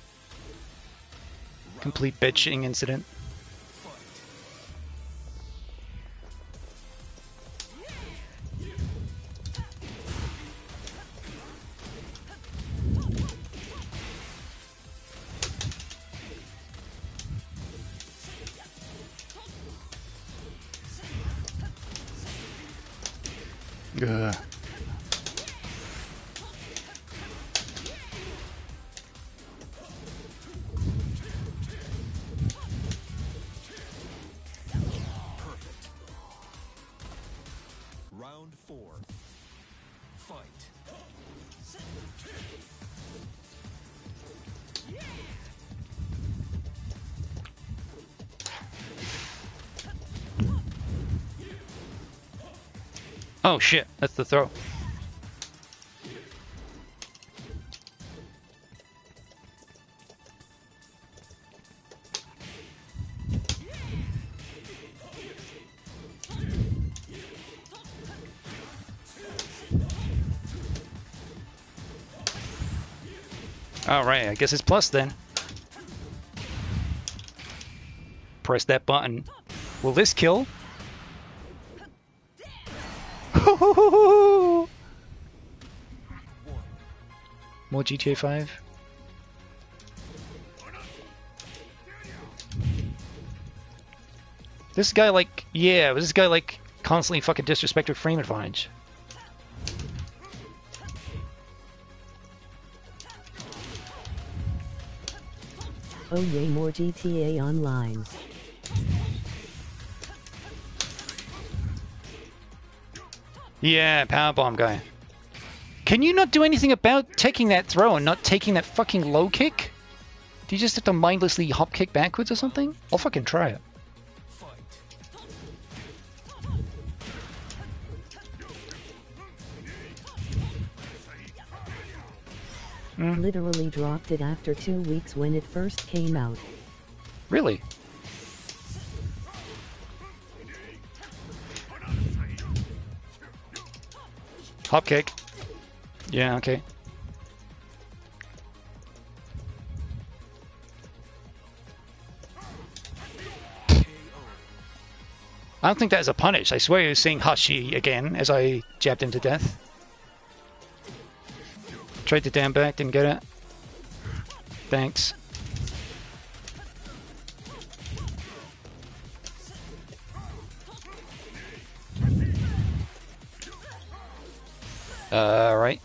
Complete bitching incident. Oh shit, that's the throw. Alright, I guess it's plus then. Press that button. Will this kill? GTA 5? This guy like, yeah, was this guy like constantly fucking disrespected frame advantage? Oh yay more GTA Online. Yeah, powerbomb guy. Can you not do anything about taking that throw and not taking that fucking low kick? Do you just have to mindlessly hop kick backwards or something? I'll fucking try it. Fight. Literally dropped it after two weeks when it first came out. Really? Hop kick. Yeah, okay. I don't think that is a punish. I swear he was saying Hashi again as I jabbed him to death. Tried to damn back, didn't get it. Thanks. Uh, right.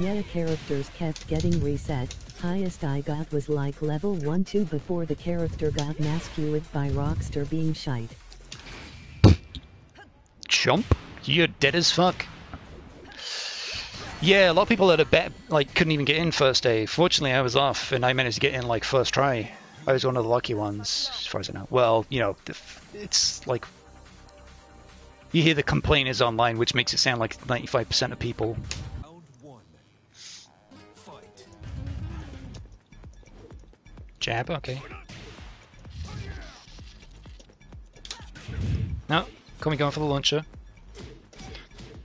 Yeah characters kept getting reset. Highest I got was like level 1-2 before the character got mascued by Rockstar being shite. Chump, you're dead as fuck. Yeah, a lot of people that are bet like couldn't even get in first day. Fortunately, I was off and I managed to get in like first try. I was one of the lucky ones, as far as I know. Well, you know, it's like you hear the complainers online, which makes it sound like 95% of people. Jab, okay. No, coming going for the launcher.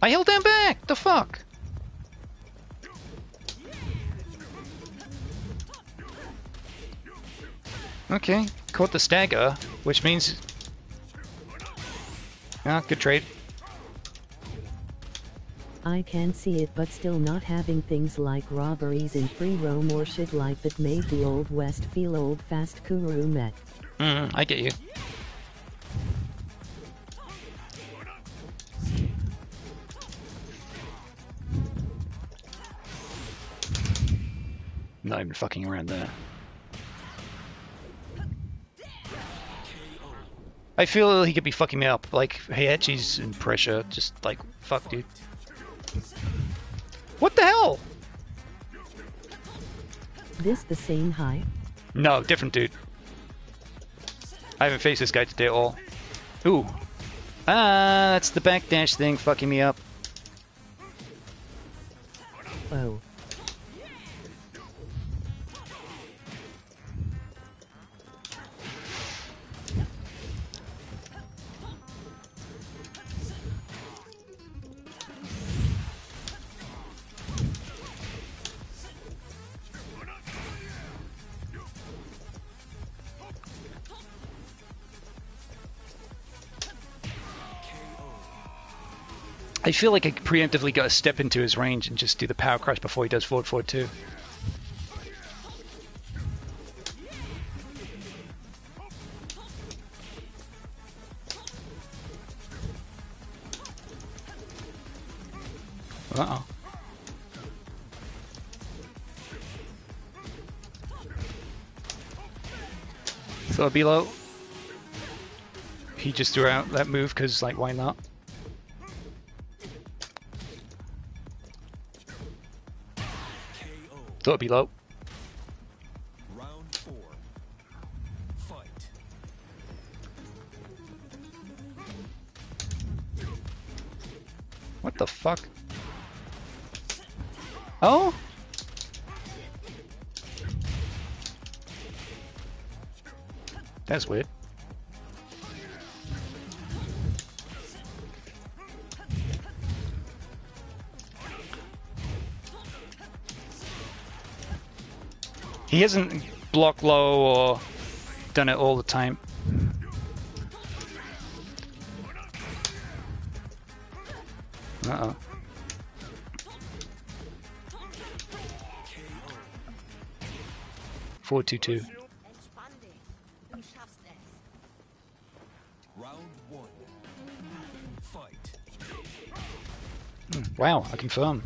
I held them back! The fuck? Okay, caught the stagger, which means... Ah, good trade. I can see it but still not having things like robberies in free roam or shit like that made the old west feel old fast Kuru met. Mm, I get you. Not even fucking around there. I feel he could be fucking me up. Like, Heihachi's in pressure. Just like, fuck, dude. What the hell? This the same high? No, different dude. I haven't faced this guy today at all. Ooh. Ah, that's the backdash thing fucking me up. Oh. Feel like I preemptively got to step into his range and just do the power crush before he does forward forward two. Uh oh. So below. He just threw out that move because, like, why not? KO. Thought it'd be low. Round four. Fight. What the fuck? Oh? That's weird. He hasn't blocked low or done it all the time. Uh-oh. Four two two. Fight. Wow, I confirm.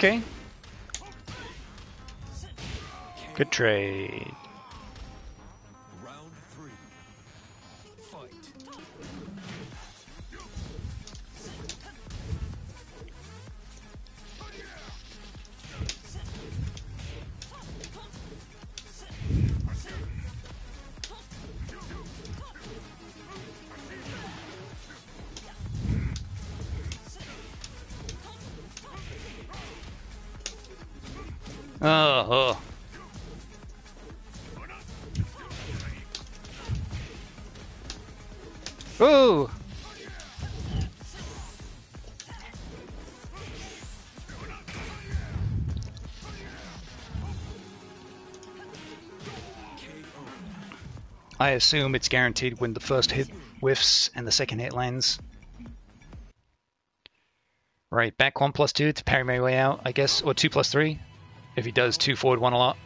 Okay. Good trade. Oh, oh. Ooh! I assume it's guaranteed when the first hit whiffs and the second hit lands. Right, back one plus two to parry my way out, I guess, or two plus three. If he does two forward, one a lot.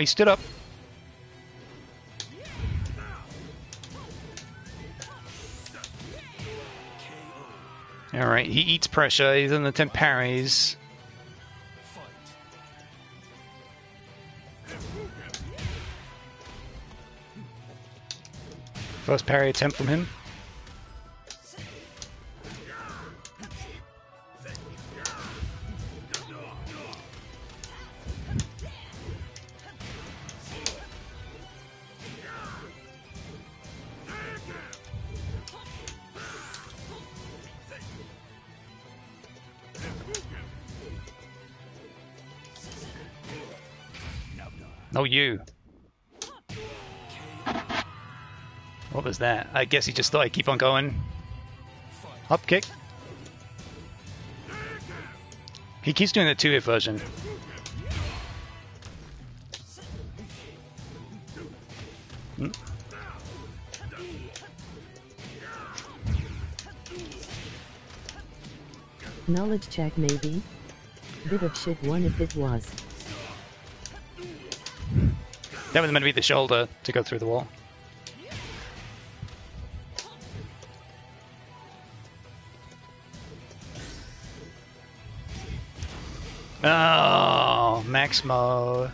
He stood up. All right, he eats pressure. He's in the ten parries. First parry attempt from him. I guess he just thought I'd keep on going. Up kick. He keeps doing the two hit version. Hmm. Knowledge check maybe? Bit of shit one if it was. That was meant to be the shoulder to go through the wall. Max mode.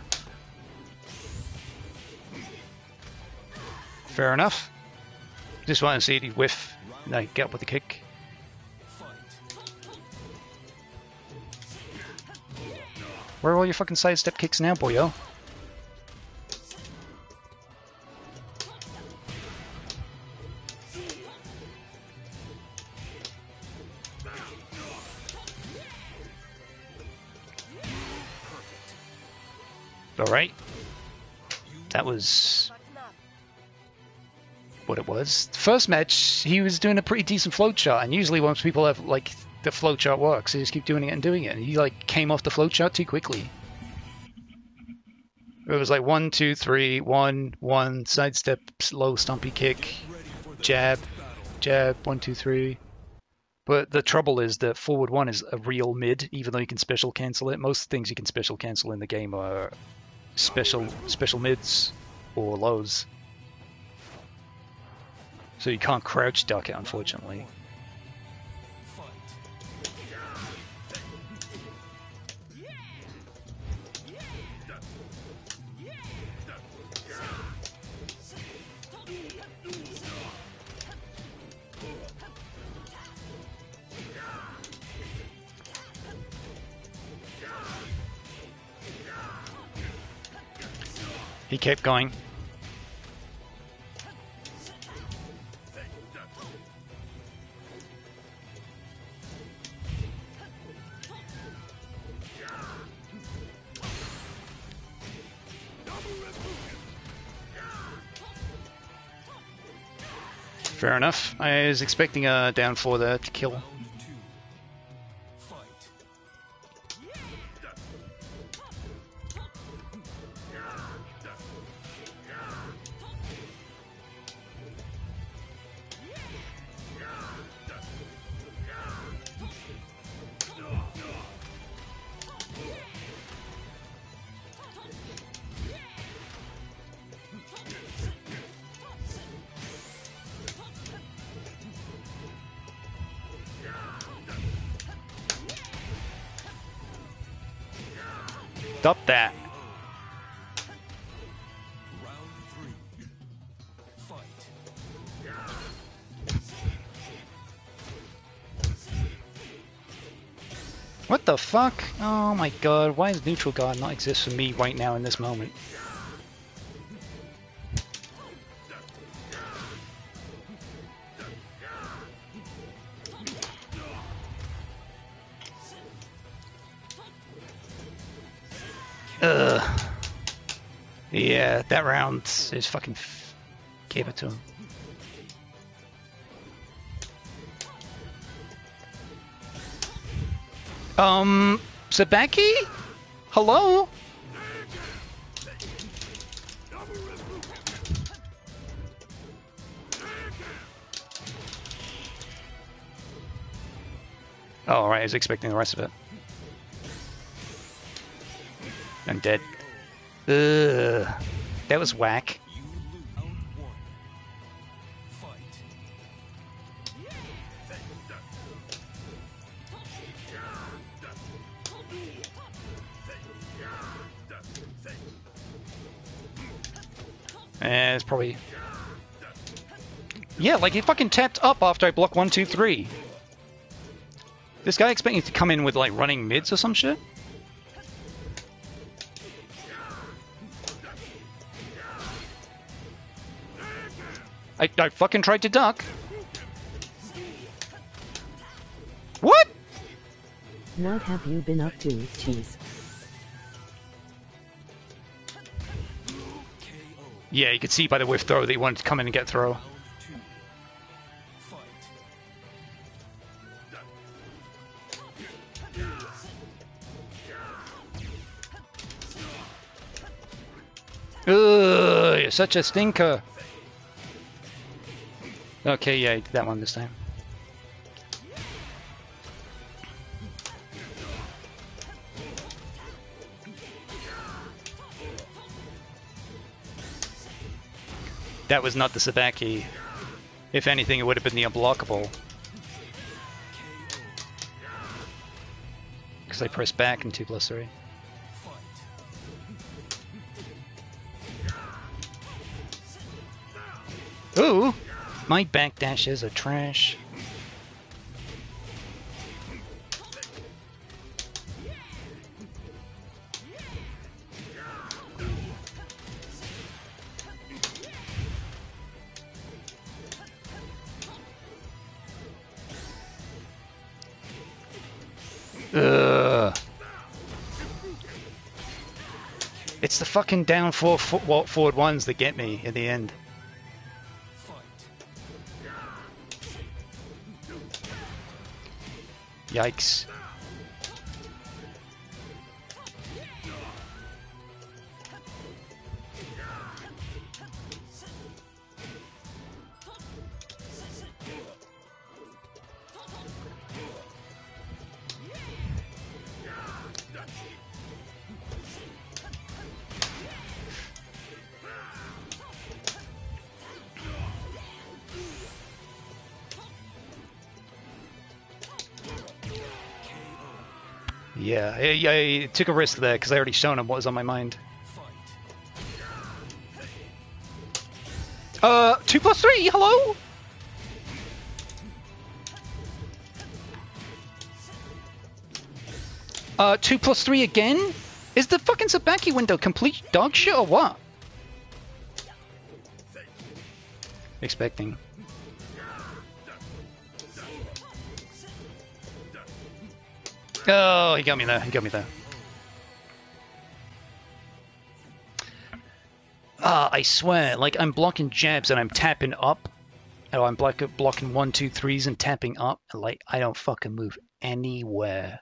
Fair enough. Just want to see the whiff. No, get up with the kick. Where are all your fucking sidestep kicks now, boyo? Was what it was. First match, he was doing a pretty decent flowchart, and usually once people have like the flowchart works, they just keep doing it and doing it. And he like came off the flowchart too quickly. It was like one, two, three, one, one, sidestep, slow stumpy kick, jab, jab, one, two, three. But the trouble is that forward one is a real mid, even though you can special cancel it. Most things you can special cancel in the game are special special mids or lows. So you can't crouch duck it, unfortunately. He kept going. Fair enough. I was expecting a down four there to kill. Fuck? Oh my god, why does neutral guard not exist for me right now in this moment? Ugh. Yeah, that round is fucking gave it to him. Um, Sabaki? Hello? Oh, alright, I was expecting the rest of it. I'm dead. Ugh. That was whack. Like he fucking tapped up after I block one, two, three. This guy expecting to come in with like running mids or some shit? I, I fucking tried to duck. What? What have you been up to, cheese? Yeah, you could see by the whiff throw that he wanted to come in and get throw. Such a stinker. Okay, yeah, that one this time. That was not the Sabaki. If anything, it would have been the unblockable. Because I pressed back in 2 plus 3. Ooh! My backdashes are trash. Ugh. It's the fucking down four fo- forward ones that get me in the end. Yikes. I, I took a risk there because I already shown him what was on my mind. Uh, two plus three. Hello. Uh, two plus three again. Is the fucking Sabaki window complete dog shit or what? Expecting. Oh, he got me there. He got me there. Ah, I swear, like I'm blocking jabs and I'm tapping up. Oh, I'm block- blocking one, two, threes and tapping up. Like I don't fucking move anywhere.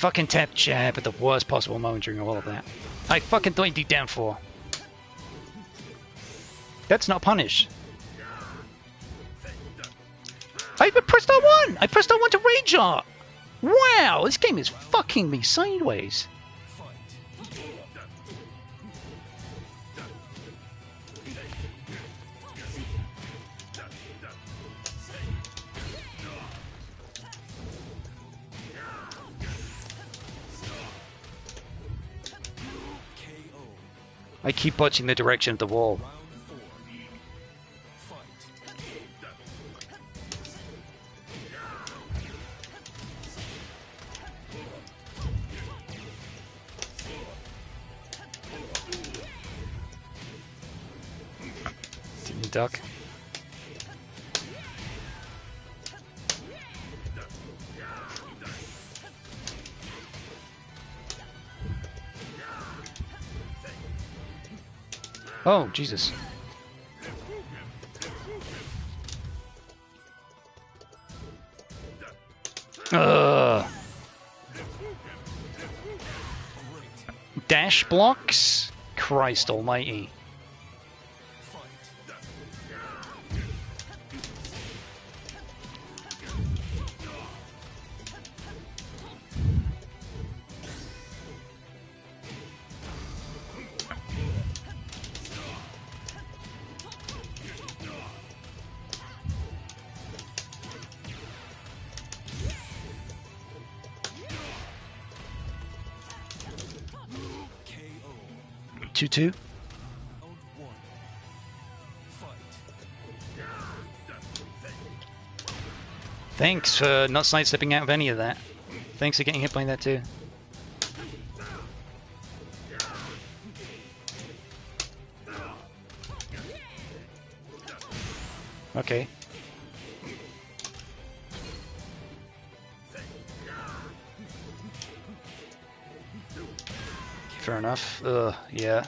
Fucking tapped jab at the worst possible moment during all of that. I fucking thought do down four. That's not punish. I pressed R1! I pressed R1 to rage art! Wow, this game is fucking me sideways. I keep watching the direction of the wall. Oh, Jesus. Dash blocks? Christ almighty. KO. 2 2. Round one. Fight. Thanks for not sidestepping out of any of that. Thanks for getting hit by that too. Enough. Ugh, yeah.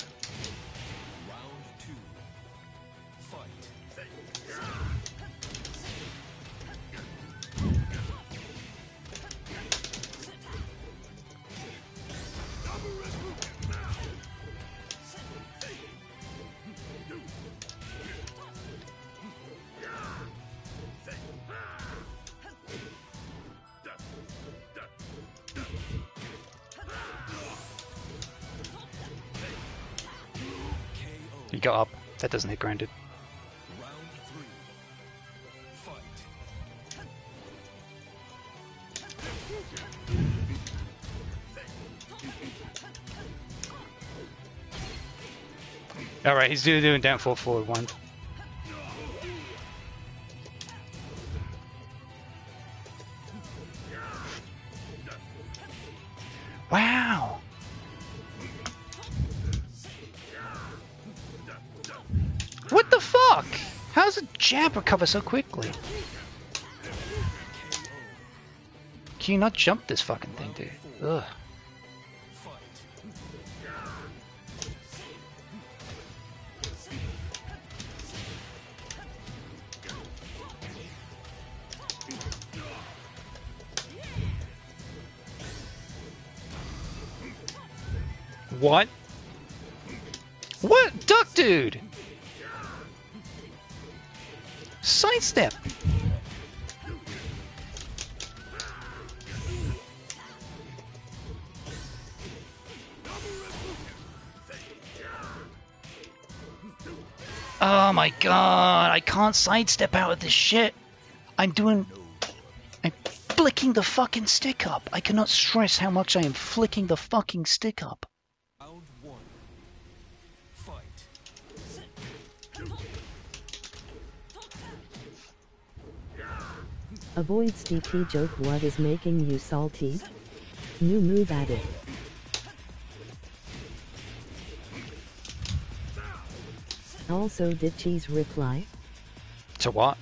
Doesn't hit grounded. Alright, he's doing, doing down 4 forward 1. So quickly? Can you not jump this fucking thing, dude? Ugh. Sidestep! Oh my god, I can't sidestep out of this shit. I'm doing. I'm flicking the fucking stick up. I cannot stress how much I am flicking the fucking stick up. Avoids DP joke what is making you salty? New move added. Also did Cheese reply? To what?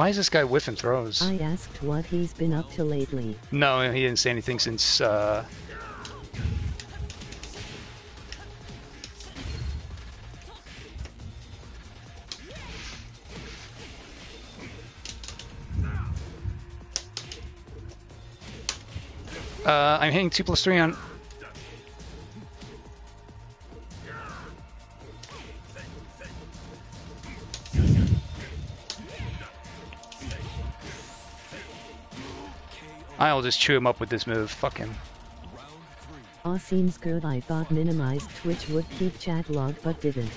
Why is this guy whiffing throws? I asked what he's been up to lately. No, he didn't say anything since uh, Uh, I'm hitting 2 plus 3 on. I'll just chew him up with this move. Fuck him. Aw seems good I thought minimized Twitch would keep chat log but didn't.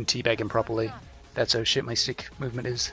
Couldn't teabag him properly. That's how shit my stick movement is.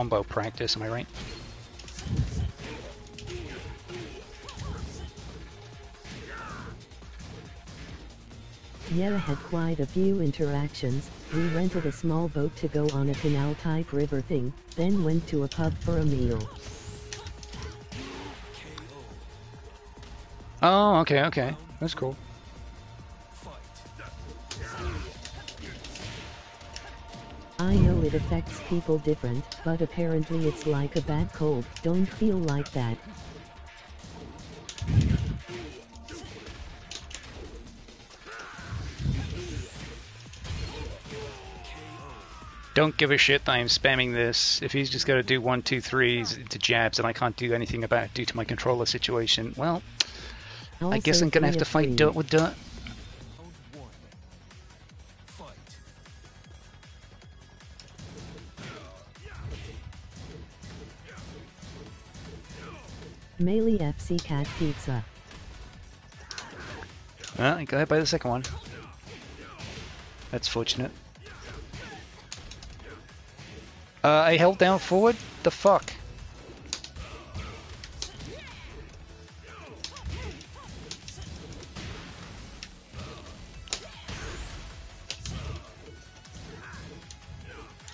Combo practice, am I right? Yella had quite a few interactions. We rented a small boat to go on a canal type river thing, then went to a pub for a meal. Oh, okay, okay. That's cool. It affects people different, but apparently it's like a bad cold. Don't feel like that. Don't give a shit that I'm spamming this. If he's just got to do one, two, threes into jabs and I can't do anything about it due to my controller situation, well, I guess I'm gonna have to fight dirt with dirt. Melee FC Cat Pizza. Well, got hit by the second one. That's fortunate. Uh, I held down forward? The fuck?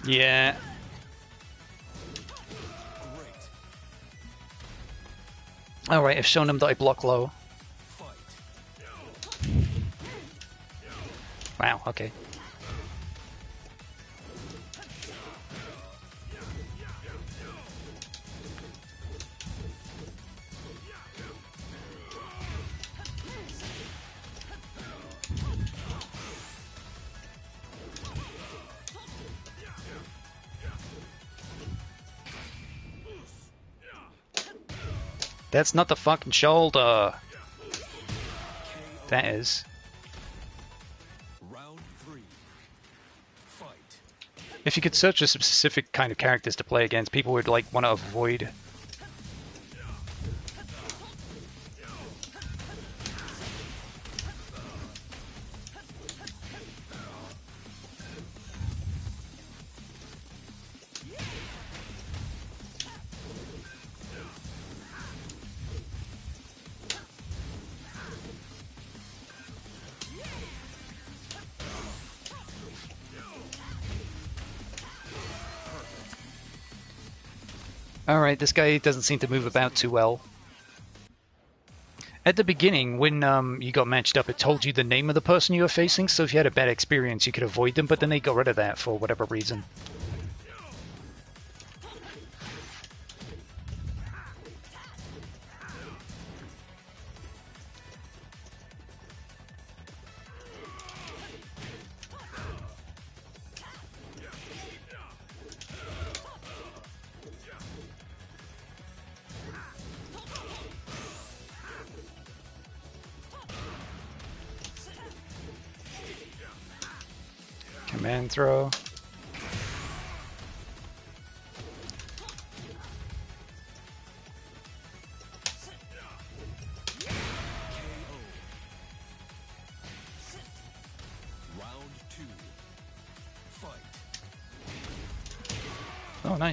Yeah. Alright, I've shown him that I block low. Wow, okay. That's not the fucking shoulder. That is. If you could search a specific kind of characters to play against, people would like want to avoid. This guy doesn't seem to move about too well. At the beginning, when um, you got matched up, it told you the name of the person you were facing, so if you had a bad experience, you could avoid them, but then they got rid of that for whatever reason.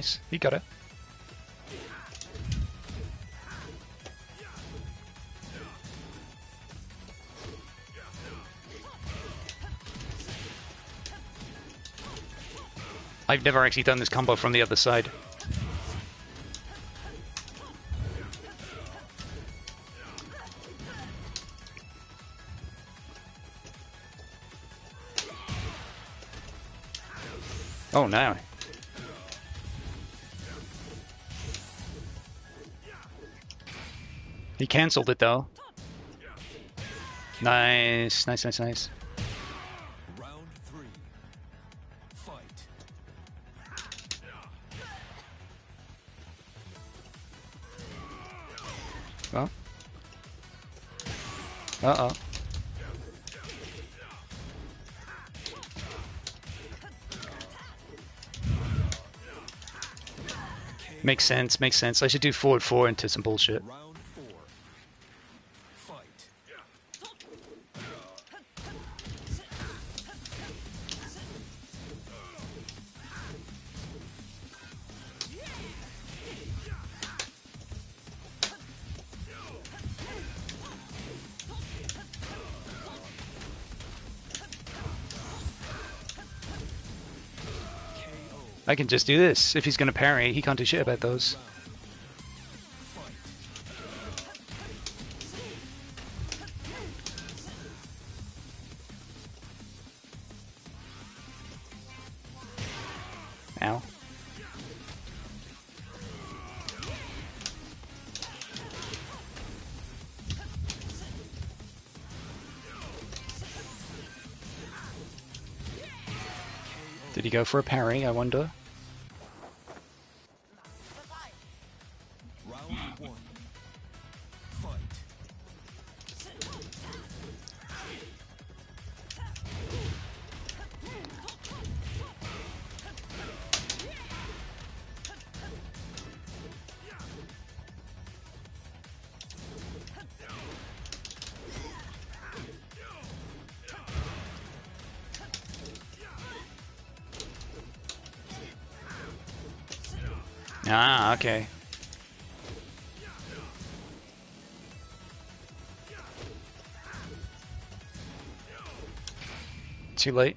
Nice. He got it. I've never actually done this combo from the other side. Oh, now. He cancelled it though. Nice, nice, nice, nice. Round three. Fight. Well. Uh oh. Makes sense, makes sense. I should do forward four into some bullshit. I can just do this. If he's gonna parry, he can't do shit about those. Ow. Did he go for a parry, I wonder? Okay. Too late.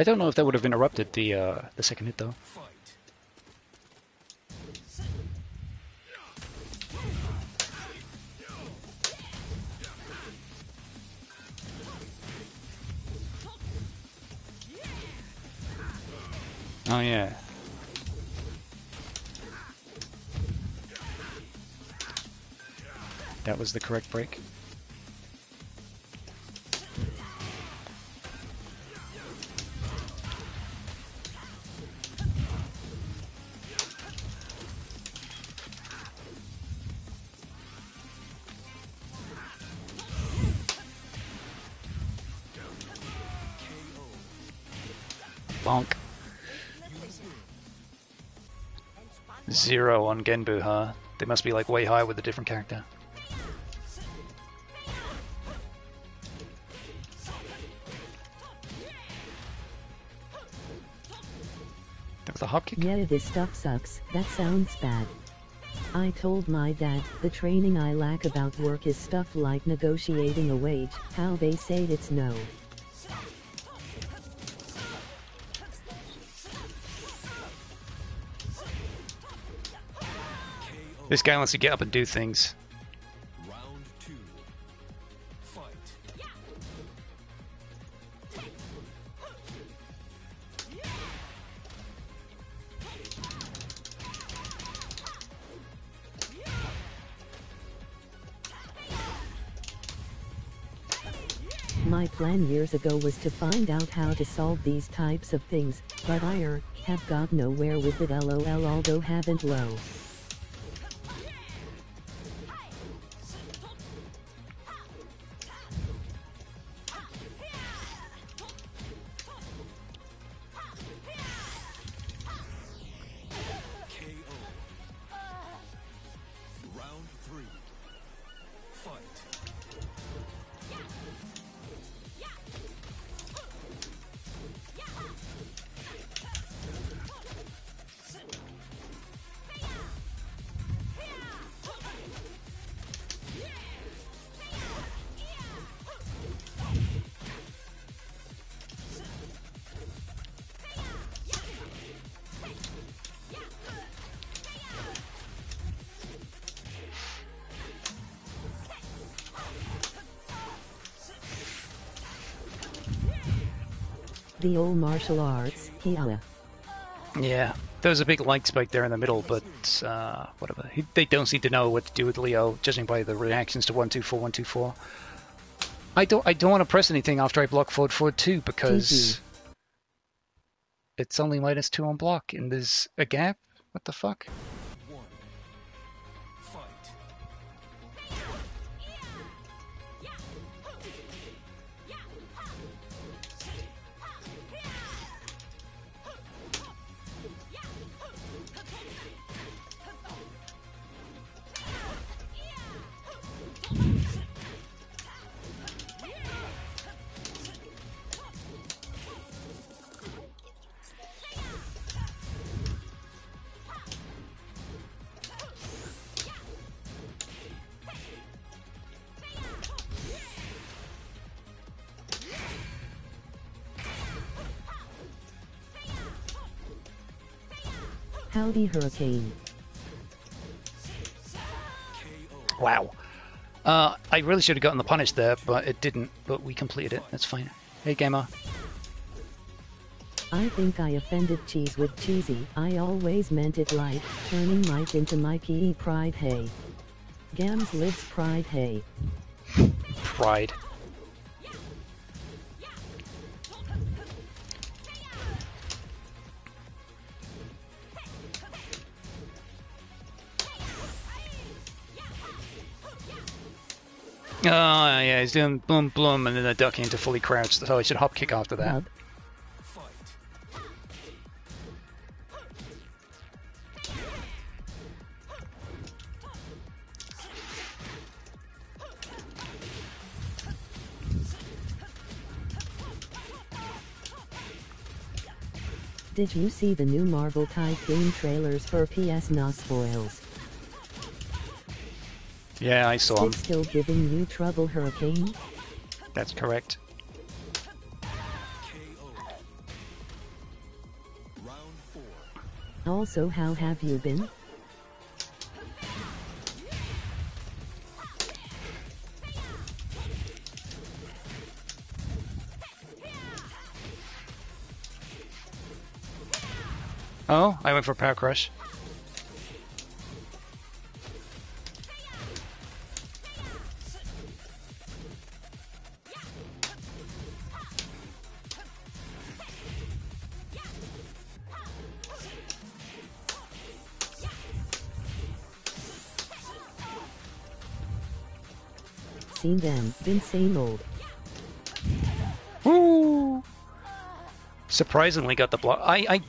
I don't know if that would have interrupted the uh, the second hit though. Oh yeah. That was the correct break. zero on Genbu, huh? They must be like way high with a different character. That was a hop kick? Yeah, this stuff sucks. That sounds bad. I told my dad, the training I lack about work is stuff like negotiating a wage, how they say it's no. This guy wants to get up and do things. Round two. Fight. My plan years ago was to find out how to solve these types of things, but I er, have got nowhere with it lol although haven't low. The old martial arts, yeah. Yeah. There was a big light spike there in the middle, but uh, whatever. He, they don't seem to know what to do with Leo, judging by the reactions to 124, 124. I don't I don't want to press anything after I block forward forward 2 because it's only minus 2 on block and there's a gap. What the fuck? Howdy Hurricane. Wow. Uh, I really should have gotten the punish there, but it didn't. But we completed it. That's fine. Hey, gamer. I think I offended cheese with cheesy. I always meant it like turning Mike into Mikey Pride Hey. Gams lives Pride Hey. Pride. Oh, yeah, he's doing boom, boom, and then a ducking into fully crouched, so I should hop kick after that. Did you see the new Marvel type game trailers for PS No spoils? Yeah, I saw him. It's still giving you trouble Hurricane? That's correct. KO. Round four. Also how have you been? Oh, I went for Power Crush. Seen them, been same old. Woo! Surprisingly got the block. I, I,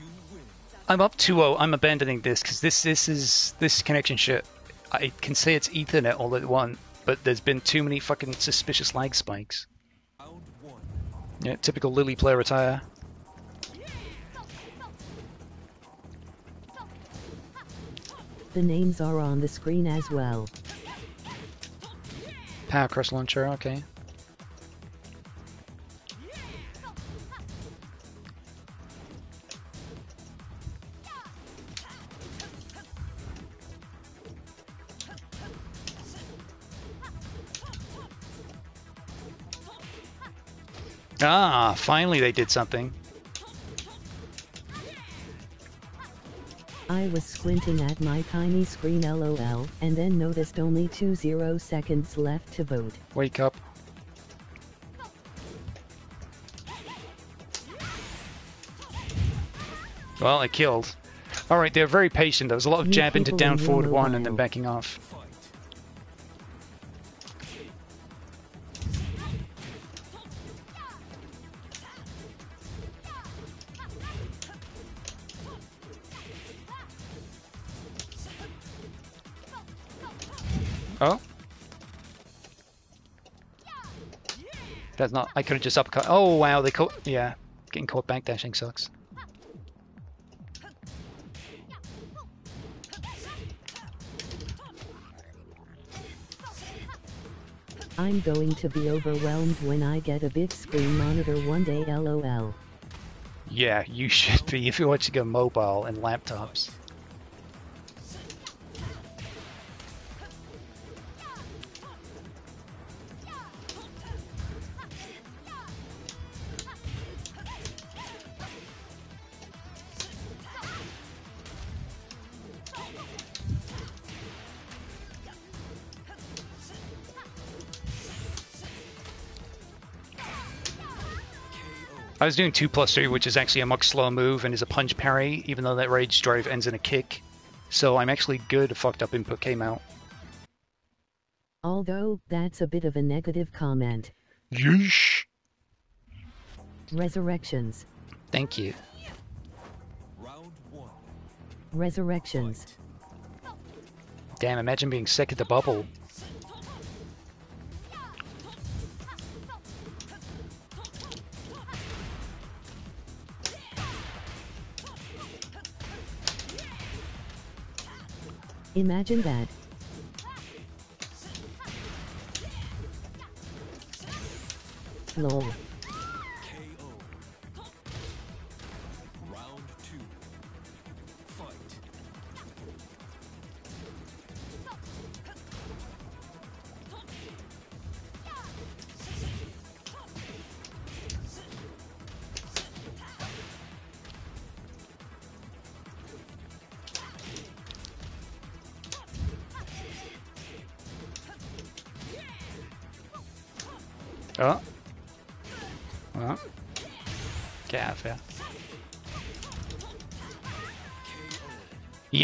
I'm up 2-0. I'm abandoning this because this, this is this connection shit. I can say it's Ethernet all at once, but there's been too many fucking suspicious lag spikes. Yeah, typical Lili player attire. The names are on the screen as well. Power Crush Launcher, okay. Ah, finally they did something. I was squinting at my tiny screen lol, and then noticed only two zero seconds left to vote. Wake up. Well, it killed. Alright, they're very patient. There was a lot of You jab into down forward one and then backing off. That's not. I could have just upcut. Oh wow, they caught. Yeah, getting caught backdashing sucks. I'm going to be overwhelmed when I get a big screen monitor one day lol. Yeah, you should be if you're watching a mobile and laptops. I was doing 2 plus 3, which is actually a much slower move and is a punch parry, even though that rage drive ends in a kick. So I'm actually good. A fucked up input came out. Although, that's a bit of a negative comment. Yeesh. Resurrections. Thank you. Round one. Resurrections. Damn, imagine being sick at the bubble. Imagine that. Lol.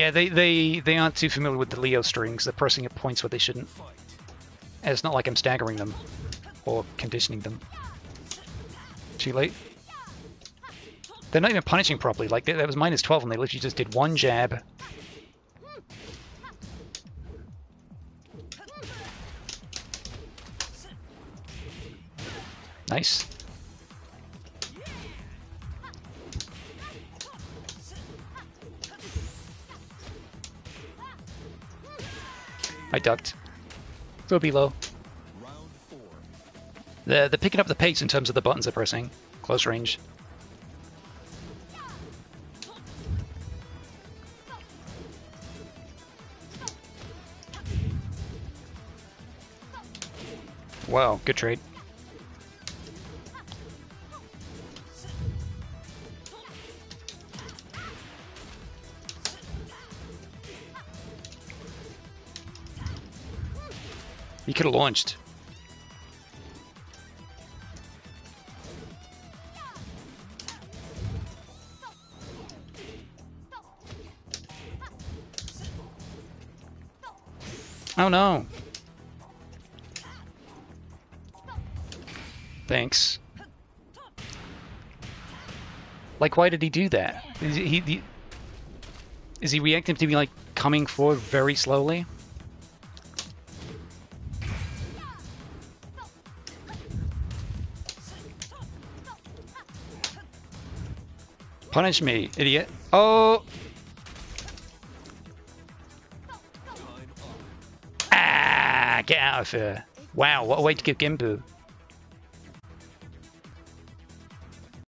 Yeah, they, they, they aren't too familiar with the Leo strings. They're pressing at points where they shouldn't. And it's not like I'm staggering them or conditioning them. Too late. They're not even punishing properly. Like, that was minus 12 and they literally just did one jab. Ducked. Go below. They're, they're picking up the pace in terms of the buttons they're pressing. Close range. Wow, good trade. Have launched. Oh no. Thanks. Like, why did he do that? Is he, he is he reacting to me like coming forward very slowly? Punish me, idiot. Oh! Ah, get out of here. Wow, what a way to give Genbu.